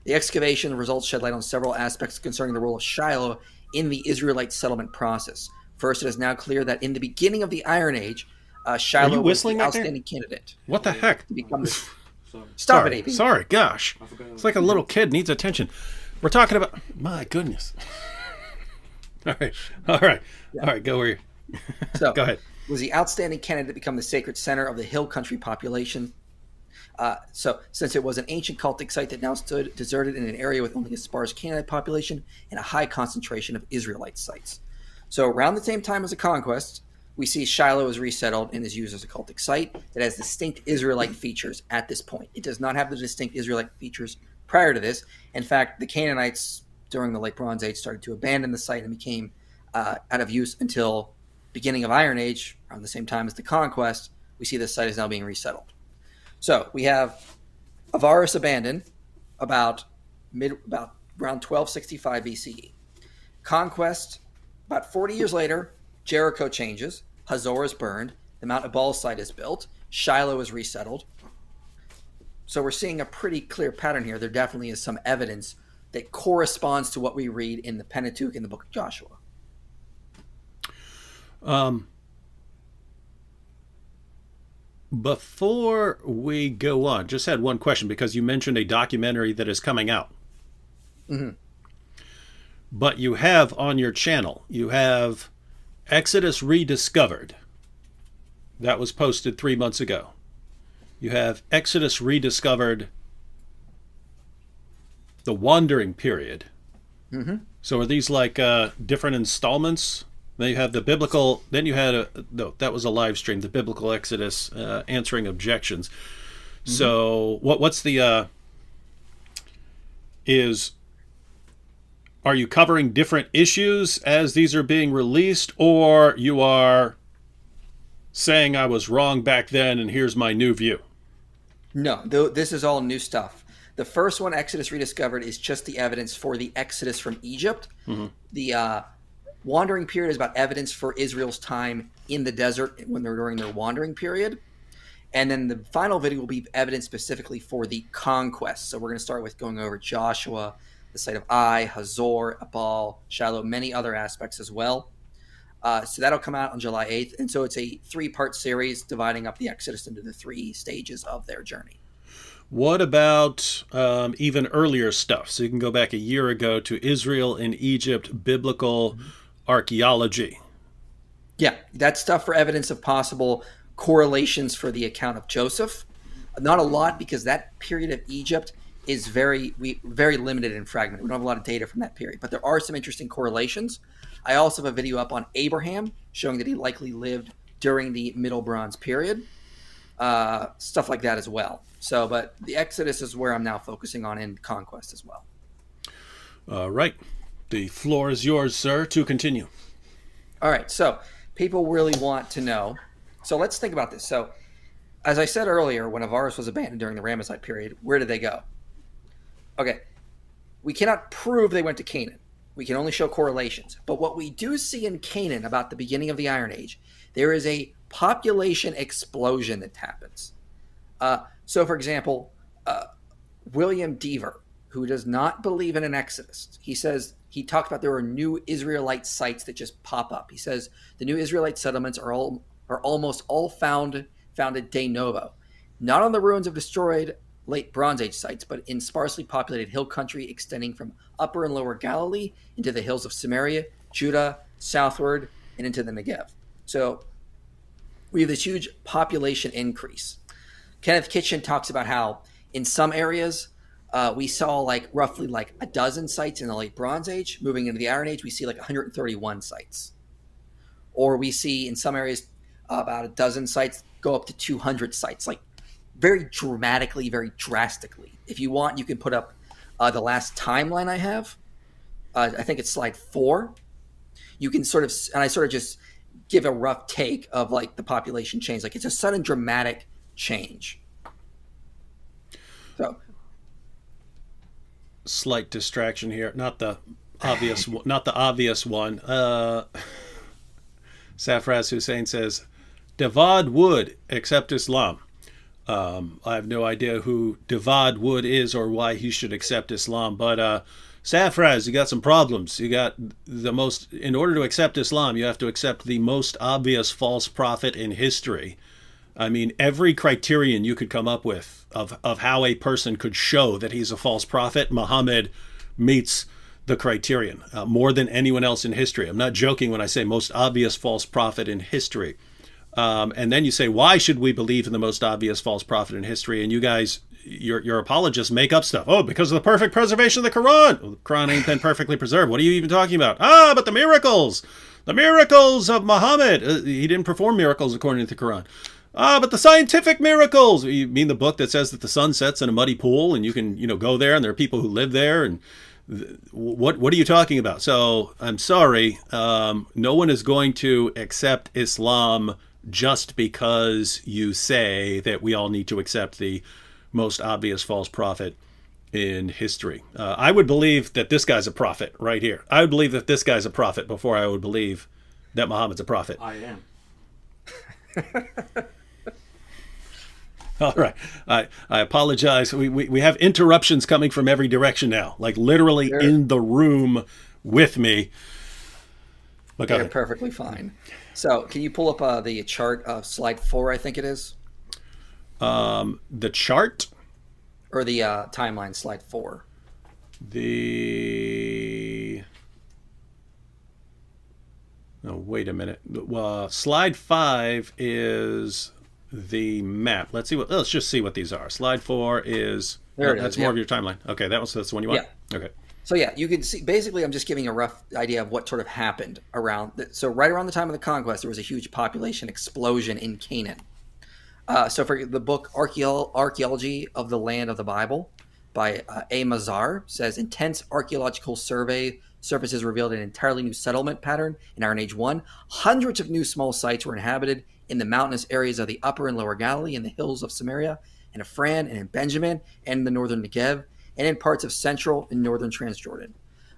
The excavation results shed light on several aspects concerning the role of Shiloh in the Israelite settlement process. First, it is now clear that in the beginning of the Iron Age, uh, Shiloh was the outstanding candidate. What the heck? To become the... Stop sorry, it, AP. Sorry, gosh. It's like a little kid needs attention. We're talking about. My goodness. all right, all right, yeah. all right. Go where you. So, go ahead was the outstanding candidate to become the sacred center of the hill country population. Uh, so, since it was an ancient cultic site that now stood deserted in an area with only a sparse Canaanite population and a high concentration of Israelite sites. So, around the same time as the conquest, we see Shiloh is resettled and is used as a cultic site that has distinct Israelite features at this point. It does not have the distinct Israelite features prior to this. In fact, the Canaanites during the Late Bronze Age started to abandon the site and became uh, out of use until beginning of Iron Age, around the same time as the conquest, we see this site is now being resettled. So we have Avaris abandoned about mid about around 1265 BCE. Conquest about 40 years later, Jericho changes, Hazor is burned, the Mount Ebal site is built, Shiloh is resettled. So we're seeing a pretty clear pattern here. There definitely is some evidence that corresponds to what we read in the Pentateuch in the book of Joshua. Um, before we go on, just had one question because you mentioned a documentary that is coming out. Mm-hmm. But you have on your channel, you have Exodus Rediscovered. That was posted three months ago. You have Exodus Rediscovered, the Wandering Period. Mm-hmm. So are these like uh, different installments? Then you have the biblical. Then you had a no. That was a live stream. The biblical Exodus uh, answering objections. Mm-hmm. So what? What's the? Uh, is are you covering different issues as these are being released, or you are saying I was wrong back then and here's my new view? No, th- this is all new stuff. The first one, Exodus Rediscovered, is just the evidence for the Exodus from Egypt. Mm-hmm. The uh, wandering period is about evidence for Israel's time in the desert when they're during their wandering period. And then the final video will be evidence specifically for the conquest. So we're going to start with going over Joshua, the site of Ai, Hazor, Ebal, Shiloh, many other aspects as well. Uh, so that'll come out on July 8th. And so it's a three part series dividing up the Exodus into the three stages of their journey. What about um, even earlier stuff? So you can go back a year ago to Israel and Egypt, biblical mm-hmm. archaeology. Yeah, that's stuff for evidence of possible correlations for the account of Joseph. Not a lot because that period of Egypt is very we very limited and fragmented. We don't have a lot of data from that period, but there are some interesting correlations. I also have a video up on Abraham showing that he likely lived during the Middle Bronze period, uh, stuff like that as well. So, but the Exodus is where I'm now focusing on in conquest as well. All right, the floor is yours, sir. To continue. All right, so people really want to know. So let's think about this. So, as I said earlier, when Avaris was abandoned during the Ramesside period, where did they go? Okay, we cannot prove they went to Canaan. We can only show correlations. But what we do see in Canaan about the beginning of the Iron Age, there is a population explosion that happens. Uh, so, for example, uh, William Dever, who does not believe in an Exodus, he says he talked about there are new Israelite sites that just pop up. He says the new Israelite settlements are all are almost all found founded de novo, not on the ruins of destroyed late Bronze Age sites, but in sparsely populated hill country extending from Upper and Lower Galilee into the hills of Samaria, Judah, southward, and into the Negev. So we have this huge population increase. Kenneth Kitchen talks about how in some areas uh, we saw like roughly like a dozen sites in the late Bronze Age. Moving into the Iron Age, we see like 131 sites. Or we see in some areas about a dozen sites go up to 200 sites. Like very dramatically, very drastically. If you want, you can put up uh, the last timeline I have. Uh, I think it's slide four. You can sort of, and I sort of just give a rough take of like the population change. Like it's a sudden dramatic change. So, slight distraction here. Not the obvious, not the obvious one. Uh, Safraz Hussein says, Devad would accept Islam. Um, I have no idea who Devad Wood is or why he should accept Islam, but uh, Safraz, you got some problems. You got the most, in order to accept Islam, you have to accept the most obvious false prophet in history. I mean, every criterion you could come up with of, of how a person could show that he's a false prophet, Muhammad meets the criterion uh, more than anyone else in history. I'm not joking when I say most obvious false prophet in history. Um, and then you say, why should we believe in the most obvious false prophet in history? And you guys, your your apologists make up stuff. Oh, because of the perfect preservation of the Quran. Well, the Quran ain't been perfectly preserved. What are you even talking about? Ah, but the miracles, the miracles of Muhammad. Uh, he didn't perform miracles according to the Quran. Ah, but the scientific miracles. You mean the book that says that the sun sets in a muddy pool and you can, you know, go there and there are people who live there and what what are you talking about? So I'm sorry, um, no one is going to accept Islam just because you say that we all need to accept the most obvious false prophet in history. Uh, I would believe that this guy's a prophet right here. I would believe that this guy's a prophet before I would believe that Muhammad's a prophet. I am. All right. I, I apologize. We, we, we have interruptions coming from every direction now, like literally sure. in the room with me. Look, They're perfectly fine. So, can you pull up uh, the chart of slide four? I think it is. Um, the chart or the uh, timeline slide four. The no, wait a minute. Well, slide five is the map. Let's see what. Let's just see what these are. Slide four is. There oh, that's is, more yeah. of your timeline. Okay, that was that's the one you want. Yeah. Okay. So yeah, you can see. Basically, I'm just giving a rough idea of what sort of happened around. The, so right around the time of the conquest, there was a huge population explosion in Canaan. Uh, so for the book Archaeology of the Land of the Bible by uh, A. Mazar says intense archaeological survey surfaces revealed an entirely new settlement pattern in Iron Age 1. Hundreds of new small sites were inhabited in the mountainous areas of the upper and lower Galilee, in the hills of Samaria, and Ephraim, and in Benjamin, and in the northern Negev, and in parts of central and northern Transjordan.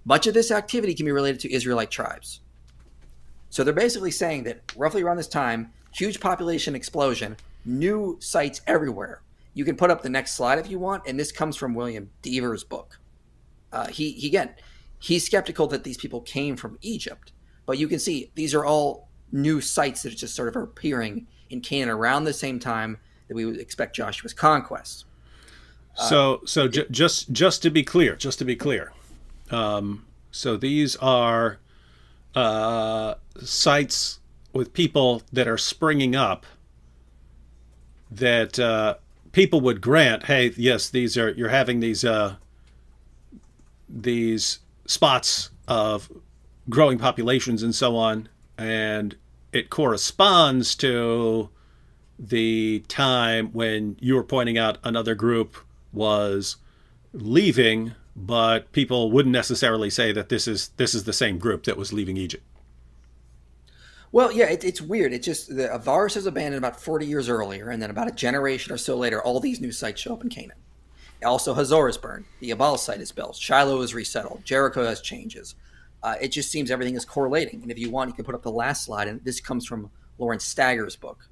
Much of this activity can be related to Israelite tribes. So they're basically saying that roughly around this time, huge population explosion, new sites everywhere. You can put up the next slide if you want, and this comes from William Dever's book. Uh, he, he again, he's skeptical that these people came from Egypt, but you can see these are all new sites that are just sort of appearing in Canaan around the same time that we would expect Joshua's conquest. Uh, so, so j- just just to be clear, just to be clear, um, so these are uh, sites with people that are springing up that uh, people would grant, hey, yes, these are you're having these uh, these spots of growing populations and so on, and it corresponds to the time when you were pointing out another group was leaving, but people wouldn't necessarily say that this is this is the same group that was leaving Egypt. Well, yeah, it, it's weird. It just the Avaris is abandoned about 40 years earlier, and then about a generation or so later, all these new sites show up in Canaan. Also, Hazor is burned. The Ebal site is built. Shiloh is resettled. Jericho has changes. Uh, it just seems everything is correlating. And if you want, you can put up the last slide. And this comes from Lawrence Stager's book,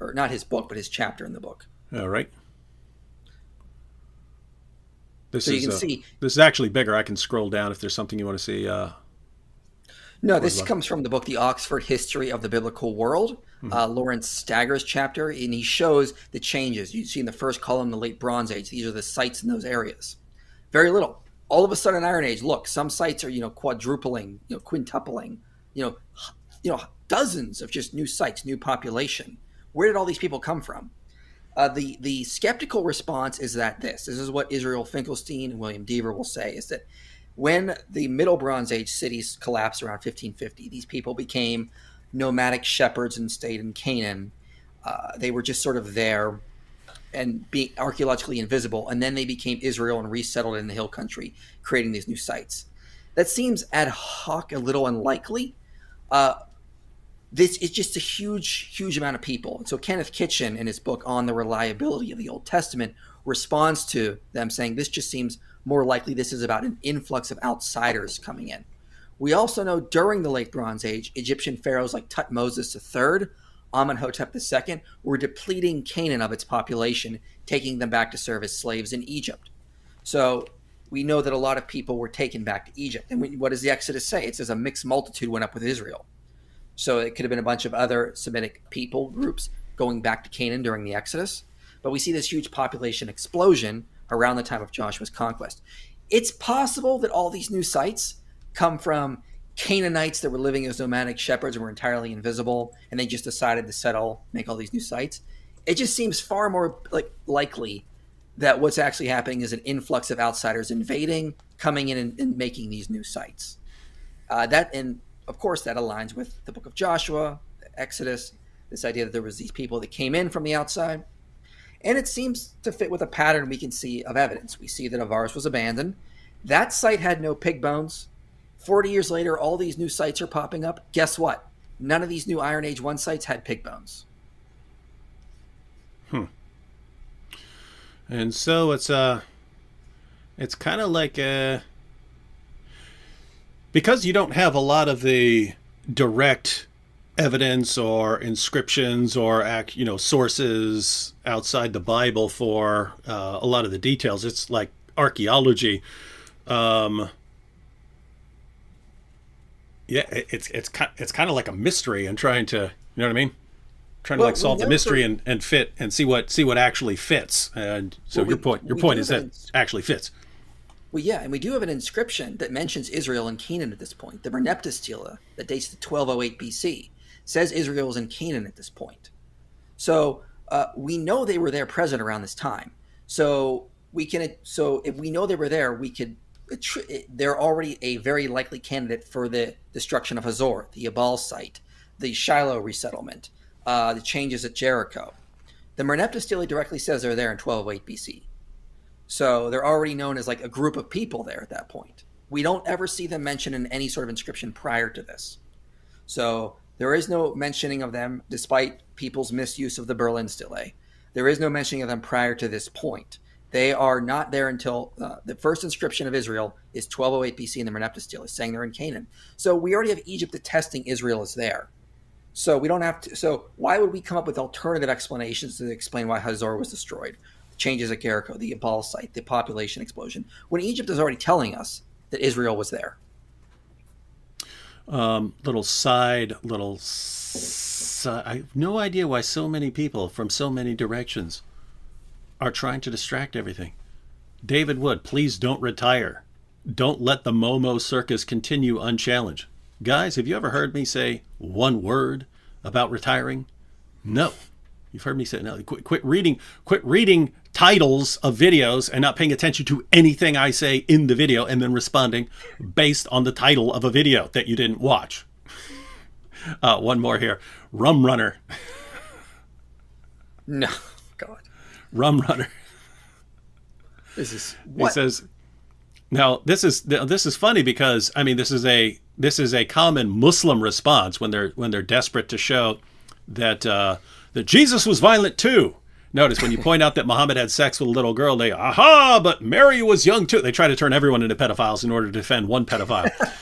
or not his book, but his chapter in the book. All right. This so is, you can uh, see this is actually bigger. I can scroll down if there's something you want to see. Uh, no, this comes from the book, The Oxford History of the Biblical World, mm-hmm. uh, Lawrence Stager's chapter, and he shows the changes. You see in the first column, the late Bronze Age, these are the sites in those areas. Very little. All of a sudden, Iron Age, look, some sites are, you know, quadrupling, you know, quintupling, you know, you know, dozens of just new sites, new population. Where did all these people come from? Uh, the the skeptical response is that this this is what Israel Finkelstein and William Dever will say is that when the Middle Bronze Age cities collapsed around 1550, these people became nomadic shepherds and stayed in Canaan. Uh, they were just sort of there and being archaeologically invisible, and then they became Israel and resettled in the hill country, creating these new sites. That seems ad hoc, a little unlikely. Uh, this is just a huge, huge amount of people. And so Kenneth Kitchen, in his book on the reliability of the Old Testament, responds to them saying this just seems more likely this is about an influx of outsiders coming in. We also know during the Late Bronze Age, Egyptian pharaohs like Tutmosis III, Amenhotep II were depleting Canaan of its population, taking them back to serve as slaves in Egypt. So we know that a lot of people were taken back to Egypt. And we, what does the Exodus say? It says a mixed multitude went up with Israel. So it could have been a bunch of other Semitic people groups going back to Canaan during the Exodus. But we see this huge population explosion around the time of Joshua's conquest. It's possible that all these new sites come from Canaanites that were living as nomadic shepherds and were entirely invisible, and they just decided to settle, make all these new sites. It just seems far more like likely that what's actually happening is an influx of outsiders invading, coming in and, and making these new sites. Uh, that and of course that aligns with the book of Joshua, Exodus, this idea that there was these people that came in from the outside and it seems to fit with a pattern we can see of evidence. We see that Avaris was abandoned. That site had no pig bones. 40 years later, all these new sites are popping up. Guess what? None of these new Iron Age 1 sites had pig bones. Hmm. And so it's uh it's kind of like a because you don't have a lot of the direct evidence or inscriptions or act, you know sources outside the Bible for uh, a lot of the details. It's like archaeology. Um, yeah, it's it's it's kind of like a mystery and trying to you know what I mean, trying well, to like solve the mystery and, and fit and see what see what actually fits. And so well, your we, point your point is that actually fits. Well, yeah, and we do have an inscription that mentions Israel and Canaan at this point. The Merneptah stela that dates to 1208 BC says Israel was in Canaan at this point. So uh, we know they were there present around this time. So we can so if we know they were there, we could they're already a very likely candidate for the destruction of Hazor, the Ebal site, the Shiloh resettlement, uh, the changes at Jericho. The Merneptah directly says they're there in 1208 BC. So they're already known as like a group of people there at that point. We don't ever see them mentioned in any sort of inscription prior to this. So there is no mentioning of them, despite people's misuse of the Berlin stele. There is no mentioning of them prior to this point. They are not there until uh, the first inscription of Israel is 1208 BC in the Merneptah stele, saying they're in Canaan. So we already have Egypt attesting Israel is there. So we don't have to. So why would we come up with alternative explanations to explain why Hazor was destroyed? Changes at Jericho, the Ebal site, the population explosion, when Egypt is already telling us that Israel was there. Um, little side, little. I have no idea why so many people from so many directions are trying to distract everything. David Wood, please don't retire. Don't let the Momo circus continue unchallenged. Guys, have you ever heard me say one word about retiring? No. You've heard me say no. Quit, quit reading. Quit reading titles of videos and not paying attention to anything I say in the video and then responding based on the title of a video that you didn't watch. Uh, one more here. Rum Runner. No, God. Rum Runner. This is what? He says. Now this is this is funny because I mean this is a this is a common Muslim response when they're when they're desperate to show that uh, that Jesus was violent too. Notice when you point out that Muhammad had sex with a little girl, they, aha, but Mary was young too. They try to turn everyone into pedophiles in order to defend one pedophile.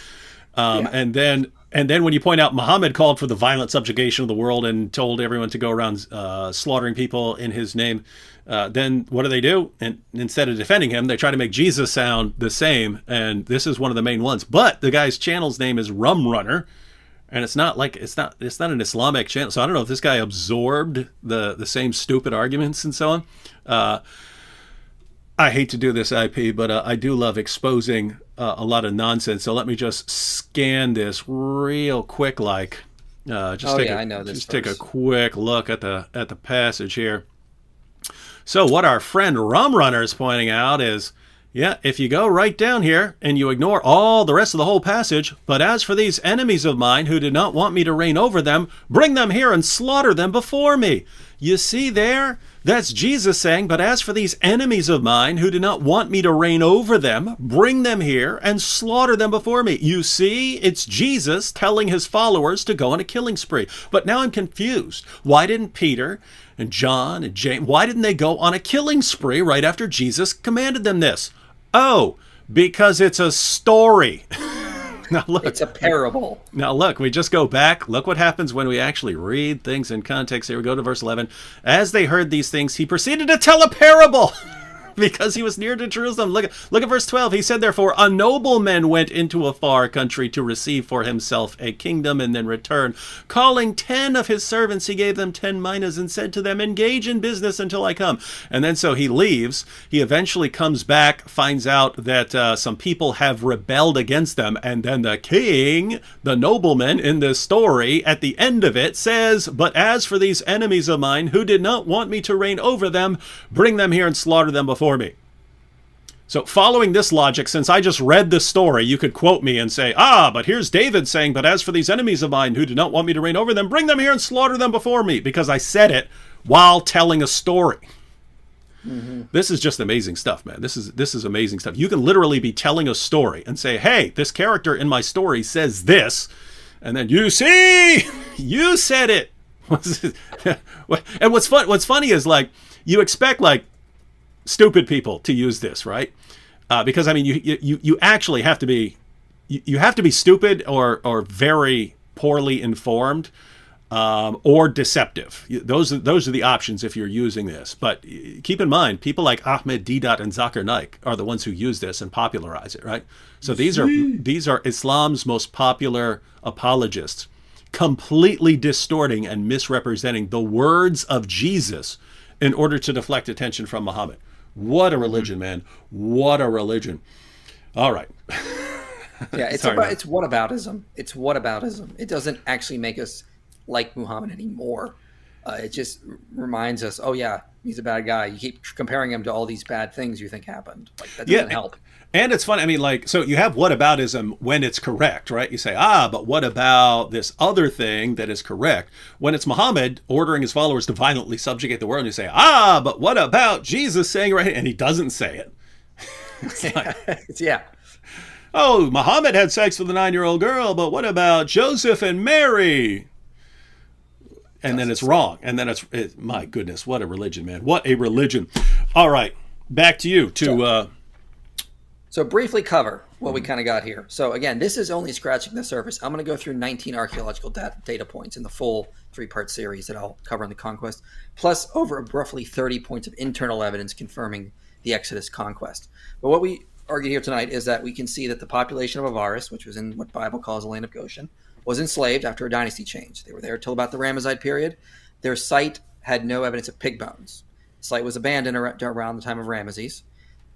Um, yeah. And then, and then when you point out Muhammad called for the violent subjugation of the world and told everyone to go around uh, slaughtering people in his name, uh, then what do they do? And instead of defending him, they try to make Jesus sound the same. And this is one of the main ones. But the guy's channel's name is Rum Runner and it's not like it's not it's not an Islamic channel. So I don't know if this guy absorbed the the same stupid arguments and so on. Uh, I hate to do this IP, but uh, I do love exposing uh, a lot of nonsense. So let me just scan this real quick, like uh, just oh, take yeah, a, I know this just take a quick look at the at the passage here. So what our friend Rum Runner is pointing out is yeah, if you go right down here and you ignore all the rest of the whole passage, but as for these enemies of mine who did not want me to reign over them, bring them here and slaughter them before me. You see there? That's Jesus saying, But as for these enemies of mine who do not want me to reign over them, bring them here and slaughter them before me. You see, it's Jesus telling his followers to go on a killing spree. But now I'm confused. Why didn't Peter and John and James, why didn't they go on a killing spree right after Jesus commanded them this? Oh, because it's a story. now look, it's a parable. Now look, we just go back. Look what happens when we actually read things in context. Here we go to verse 11. As they heard these things, he proceeded to tell a parable. because he was near to Jerusalem. Look, look at verse 12. He said, Therefore, a nobleman went into a far country to receive for himself a kingdom and then return. Calling ten of his servants, he gave them ten minas and said to them, Engage in business until I come. And then so he leaves. He eventually comes back, finds out that uh, some people have rebelled against them. And then the king, the nobleman in this story, at the end of it says, But as for these enemies of mine who did not want me to reign over them, bring them here and slaughter them before for me. So, following this logic, since I just read the story, you could quote me and say, Ah, but here's David saying, But as for these enemies of mine who do not want me to reign over them, bring them here and slaughter them before me, because I said it while telling a story. Mm-hmm. This is just amazing stuff, man. This is this is amazing stuff. You can literally be telling a story and say, "Hey, this character in my story says this," and then you see, you said it. and what's fun? What's funny is like you expect like stupid people to use this, right? Uh, because I mean, you you you actually have to be you, you have to be stupid or or very poorly informed um, or deceptive. Those are, those are the options if you're using this. But keep in mind, people like Ahmed Deedat and Zakir Naik are the ones who use this and popularize it, right? So these are these are Islam's most popular apologists, completely distorting and misrepresenting the words of Jesus in order to deflect attention from Muhammad. What a religion, man! What a religion! All right. yeah, it's Sorry, about it's whataboutism. It's whataboutism. It doesn't actually make us like Muhammad anymore. Uh, it just reminds us, oh yeah, he's a bad guy. You keep comparing him to all these bad things you think happened. Like that doesn't yeah, help. And it's funny. I mean, like, so you have whataboutism when it's correct, right? You say, ah, but what about this other thing that is correct? When it's Muhammad ordering his followers to violently subjugate the world, and you say, ah, but what about Jesus saying right? And he doesn't say it. like, yeah. Oh, Muhammad had sex with a nine-year-old girl, but what about Joseph and Mary? and then it's wrong and then it's it, my goodness what a religion man what a religion all right back to you to uh so briefly cover what we mm-hmm. kind of got here so again this is only scratching the surface i'm going to go through 19 archaeological data, data points in the full three part series that i'll cover in the conquest plus over roughly 30 points of internal evidence confirming the exodus conquest but what we argue here tonight is that we can see that the population of avaris which was in what bible calls the land of goshen was enslaved after a dynasty change. They were there till about the Ramesside period. Their site had no evidence of pig bones. The site was abandoned around the time of Ramesses.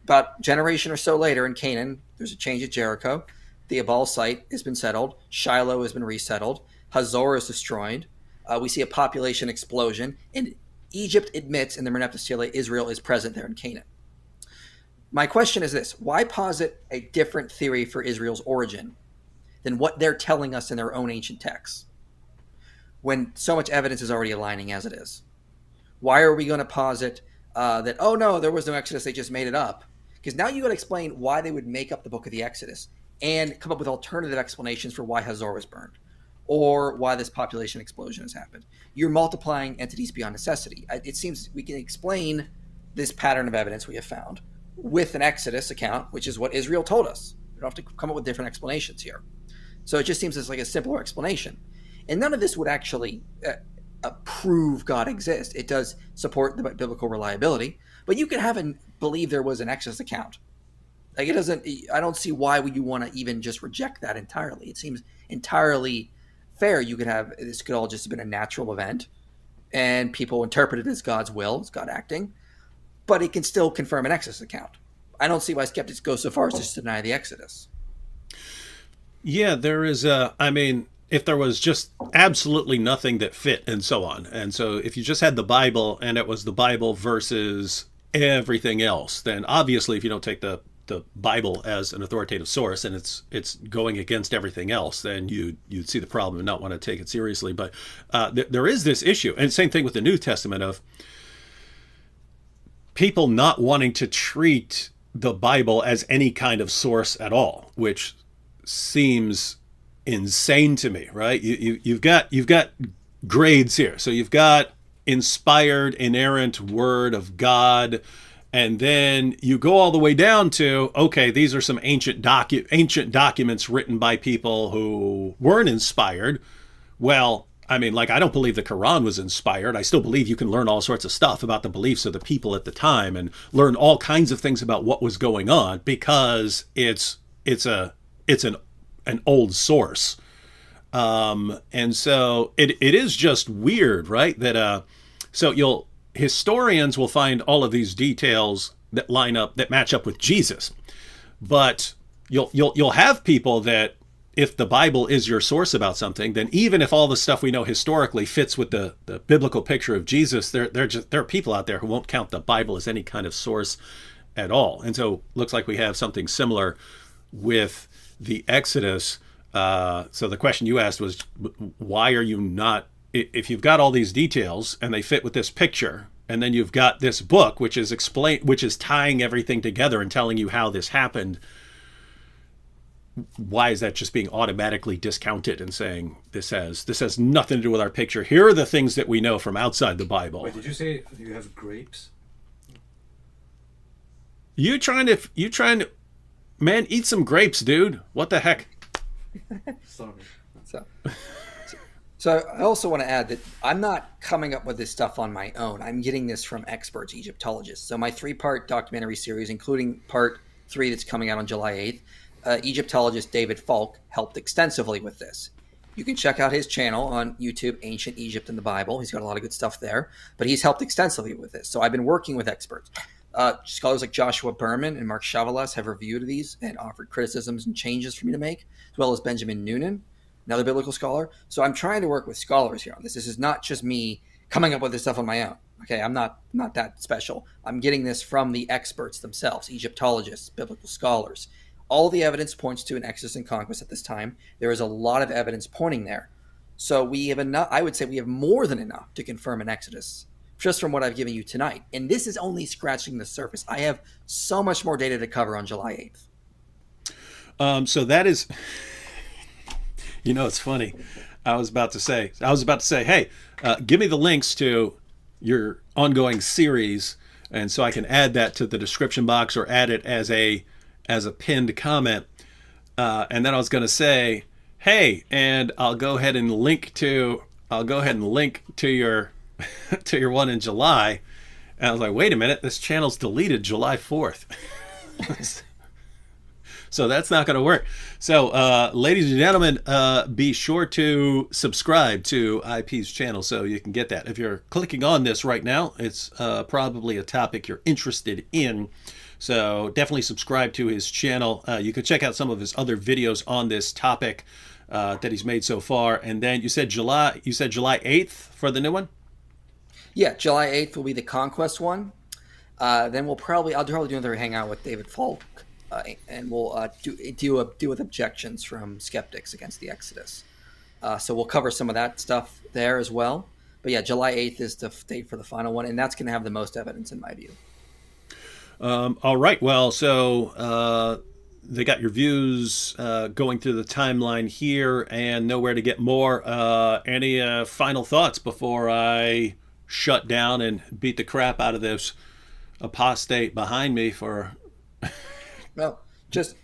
About generation or so later in Canaan, there's a change at Jericho. The Ebal site has been settled. Shiloh has been resettled. Hazor is destroyed. Uh, we see a population explosion. And Egypt admits in the Stele Israel is present there in Canaan. My question is this why posit a different theory for Israel's origin than what they're telling us in their own ancient texts when so much evidence is already aligning as it is? Why are we going to posit uh, that, oh no, there was no Exodus, they just made it up? Because now you got to explain why they would make up the book of the Exodus and come up with alternative explanations for why Hazor was burned or why this population explosion has happened. You're multiplying entities beyond necessity. It seems we can explain this pattern of evidence we have found with an Exodus account, which is what Israel told us. We don't have to come up with different explanations here. So it just seems as like a simpler explanation. And none of this would actually uh, prove God exists. It does support the biblical reliability, but you could have and believe there was an Exodus account. Like it doesn't. I don't see why would you want to even just reject that entirely. It seems entirely fair. You could have this could all just have been a natural event, and people interpret it as God's will, as God acting, but it can still confirm an Exodus account. I don't see why skeptics go so far as to deny the Exodus. Yeah, there is a. I mean, if there was just absolutely nothing that fit and so on. And so if you just had the Bible and it was the Bible versus everything else, then obviously if you don't take the the Bible as an authoritative source and it's it's going against everything else, then you you'd see the problem and not want to take it seriously. But uh, th- there is this issue, and same thing with the New Testament of people not wanting to treat the Bible as any kind of source at all, which seems insane to me, right? You, you you've got you've got grades here. So you've got inspired, inerrant word of God, and then you go all the way down to okay, these are some ancient docu- ancient documents written by people who weren't inspired. Well, I mean, like, I don't believe the Quran was inspired. I still believe you can learn all sorts of stuff about the beliefs of the people at the time and learn all kinds of things about what was going on because it's it's a it's an an old source. Um, and so it, it is just weird, right? That uh, so you'll historians will find all of these details that line up that match up with Jesus, but you'll you'll you'll have people that if the Bible is your source about something, then even if all the stuff we know historically fits with the, the biblical picture of Jesus, there there just there are people out there who won't count the Bible as any kind of source at all. And so looks like we have something similar with the Exodus. Uh, so the question you asked was, why are you not? If you've got all these details and they fit with this picture, and then you've got this book which is explain, which is tying everything together and telling you how this happened. Why is that just being automatically discounted and saying this has this has nothing to do with our picture? Here are the things that we know from outside the Bible. Wait, did you say you have grapes? You trying to you trying to Man, eat some grapes, dude. What the heck? Sorry. So, So I also want to add that I'm not coming up with this stuff on my own. I'm getting this from experts, Egyptologists. So my three-part documentary series, including part three that's coming out on July 8th, uh, Egyptologist David Falk helped extensively with this. You can check out his channel on YouTube, Ancient Egypt and the Bible. He's got a lot of good stuff there, but he's helped extensively with this. So I've been working with experts. Uh, scholars like Joshua Berman and Mark Chavalas have reviewed these and offered criticisms and changes for me to make, as well as Benjamin Noonan, another biblical scholar. So I'm trying to work with scholars here on this. This is not just me coming up with this stuff on my own. Okay, I'm not not that special. I'm getting this from the experts themselves, Egyptologists, biblical scholars, all the evidence points to an Exodus and conquest at this time. There is a lot of evidence pointing there. So we have enough, I would say we have more than enough to confirm an Exodus just from what I've given you tonight. And this is only scratching the surface. I have so much more data to cover on July 8th. Um, so that is, you know, it's funny. I was about to say, I was about to say, hey, uh, give me the links to your ongoing series, and so I can add that to the description box or add it as a as a pinned comment. Uh, and then I was going to say, hey, and I'll go ahead and link to I'll go ahead and link to your to your one in July. And I was like, wait a minute, this channel's deleted July 4th. so that's not going to work. So, uh, ladies and gentlemen, uh, be sure to subscribe to IP's channel so you can get that. If you're clicking on this right now, it's uh, probably a topic you're interested in. So definitely subscribe to his channel. Uh, you can check out some of his other videos on this topic uh, that he's made so far. And then you said July. You said July eighth for the new one. Yeah, July eighth will be the conquest one. Uh, then we'll probably I'll probably do another hangout with David Falk, uh, and we'll uh, do do do with objections from skeptics against the Exodus. Uh, so we'll cover some of that stuff there as well. But yeah, July eighth is the date for the final one, and that's going to have the most evidence in my view. Um, all right. Well, so uh, they got your views uh, going through the timeline here and nowhere to get more. Uh, any final thoughts before I shut down and beat the crap out of this apostate behind me for. well, just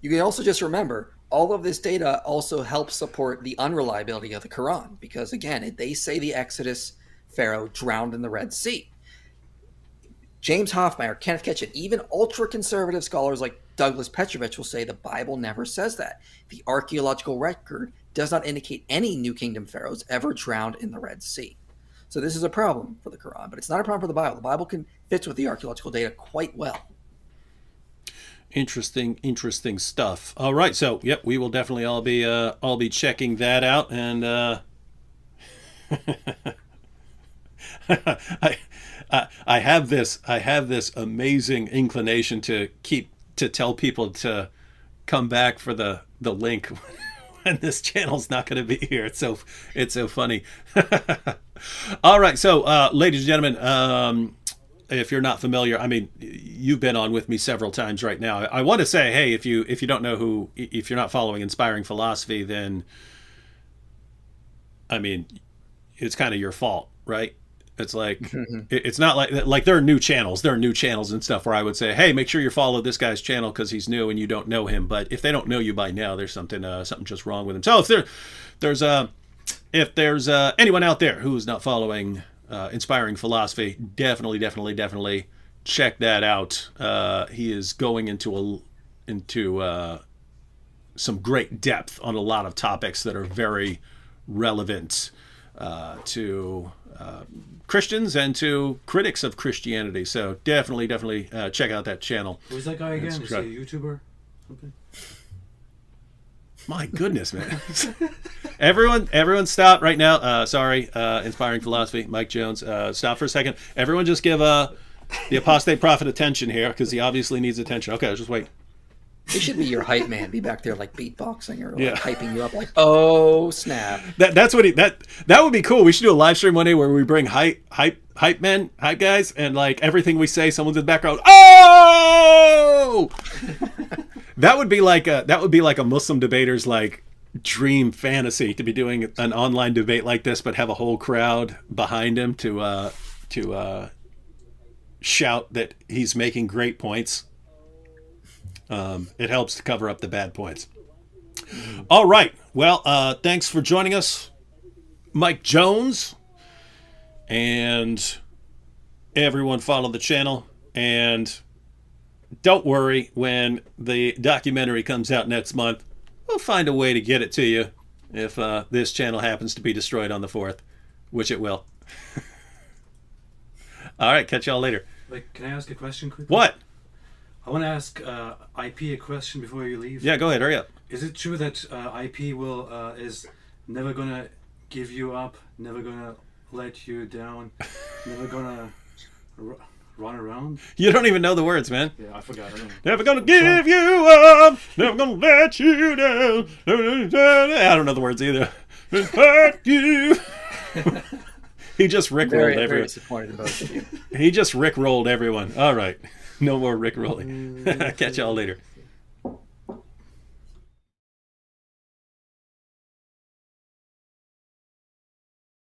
you can also just remember all of this data also helps support the unreliability of the Quran because again, they say the Exodus Pharaoh drowned in the Red Sea. James Hoffmeier, Kenneth Kitchen, even ultra conservative scholars like Douglas Petrovich will say the Bible never says that. The archaeological record does not indicate any New Kingdom pharaohs ever drowned in the Red Sea. So this is a problem for the Quran, but it's not a problem for the Bible. The Bible can fits with the archaeological data quite well. Interesting, interesting stuff. All right, so yep, we will definitely all be uh, all be checking that out, and uh, I I, have this I have this amazing inclination to keep to tell people to come back for the the link when this channel's not going to be here. It's so it's so funny. All right, so uh, ladies and gentlemen, um, if you're not familiar, I mean, you've been on with me several times right now. I want to say, hey, if you if you don't know who, if you're not following Inspiring Philosophy, then I mean, it's kind of your fault, right? It's like mm-hmm. it's not like like there are new channels, there are new channels and stuff where I would say, hey, make sure you follow this guy's channel because he's new and you don't know him. But if they don't know you by now, there's something uh, something just wrong with him. So if there there's a uh, if there's uh, anyone out there who's not following uh, inspiring philosophy, definitely, definitely, definitely check that out. Uh, he is going into a into uh, some great depth on a lot of topics that are very relevant uh, to uh, Christians and to critics of Christianity. So definitely, definitely uh, check out that channel. Who's that guy again? Is he a YouTuber? Something? My goodness, man! everyone, everyone, stop right now. Uh, sorry, uh, inspiring philosophy. Mike Jones, uh, stop for a second. Everyone, just give uh, the apostate prophet attention here because he obviously needs attention. Okay, just wait. He should be your hype man. Be back there like beatboxing or like yeah. hyping you up, like oh snap. That that's what he that that would be cool. We should do a live stream one day where we bring hype hype hype men, hype guys, and like everything we say, someone's in the background. Oh, that would be like a that would be like a Muslim debater's like dream fantasy to be doing an online debate like this, but have a whole crowd behind him to uh to uh shout that he's making great points um, it helps to cover up the bad points. All right. Well, uh, thanks for joining us. Mike Jones. And everyone follow the channel. And don't worry when the documentary comes out next month. We'll find a way to get it to you if uh, this channel happens to be destroyed on the 4th, which it will. All right, catch y'all later. Like, can I ask a question quickly? What? I want to ask uh, IP a question before you leave. Yeah, go ahead. Hurry up. Is it true that uh, IP will uh, is never gonna give you up, never gonna let you down, never gonna run around? You don't even know the words, man. Yeah, I forgot. I never gonna give you up, never gonna let you down. I don't know the words either. Hurt you. he just rickrolled everyone. Very disappointed in both of you. He just rickrolled everyone. All right. No more rickrolling. Mm. Catch y'all later.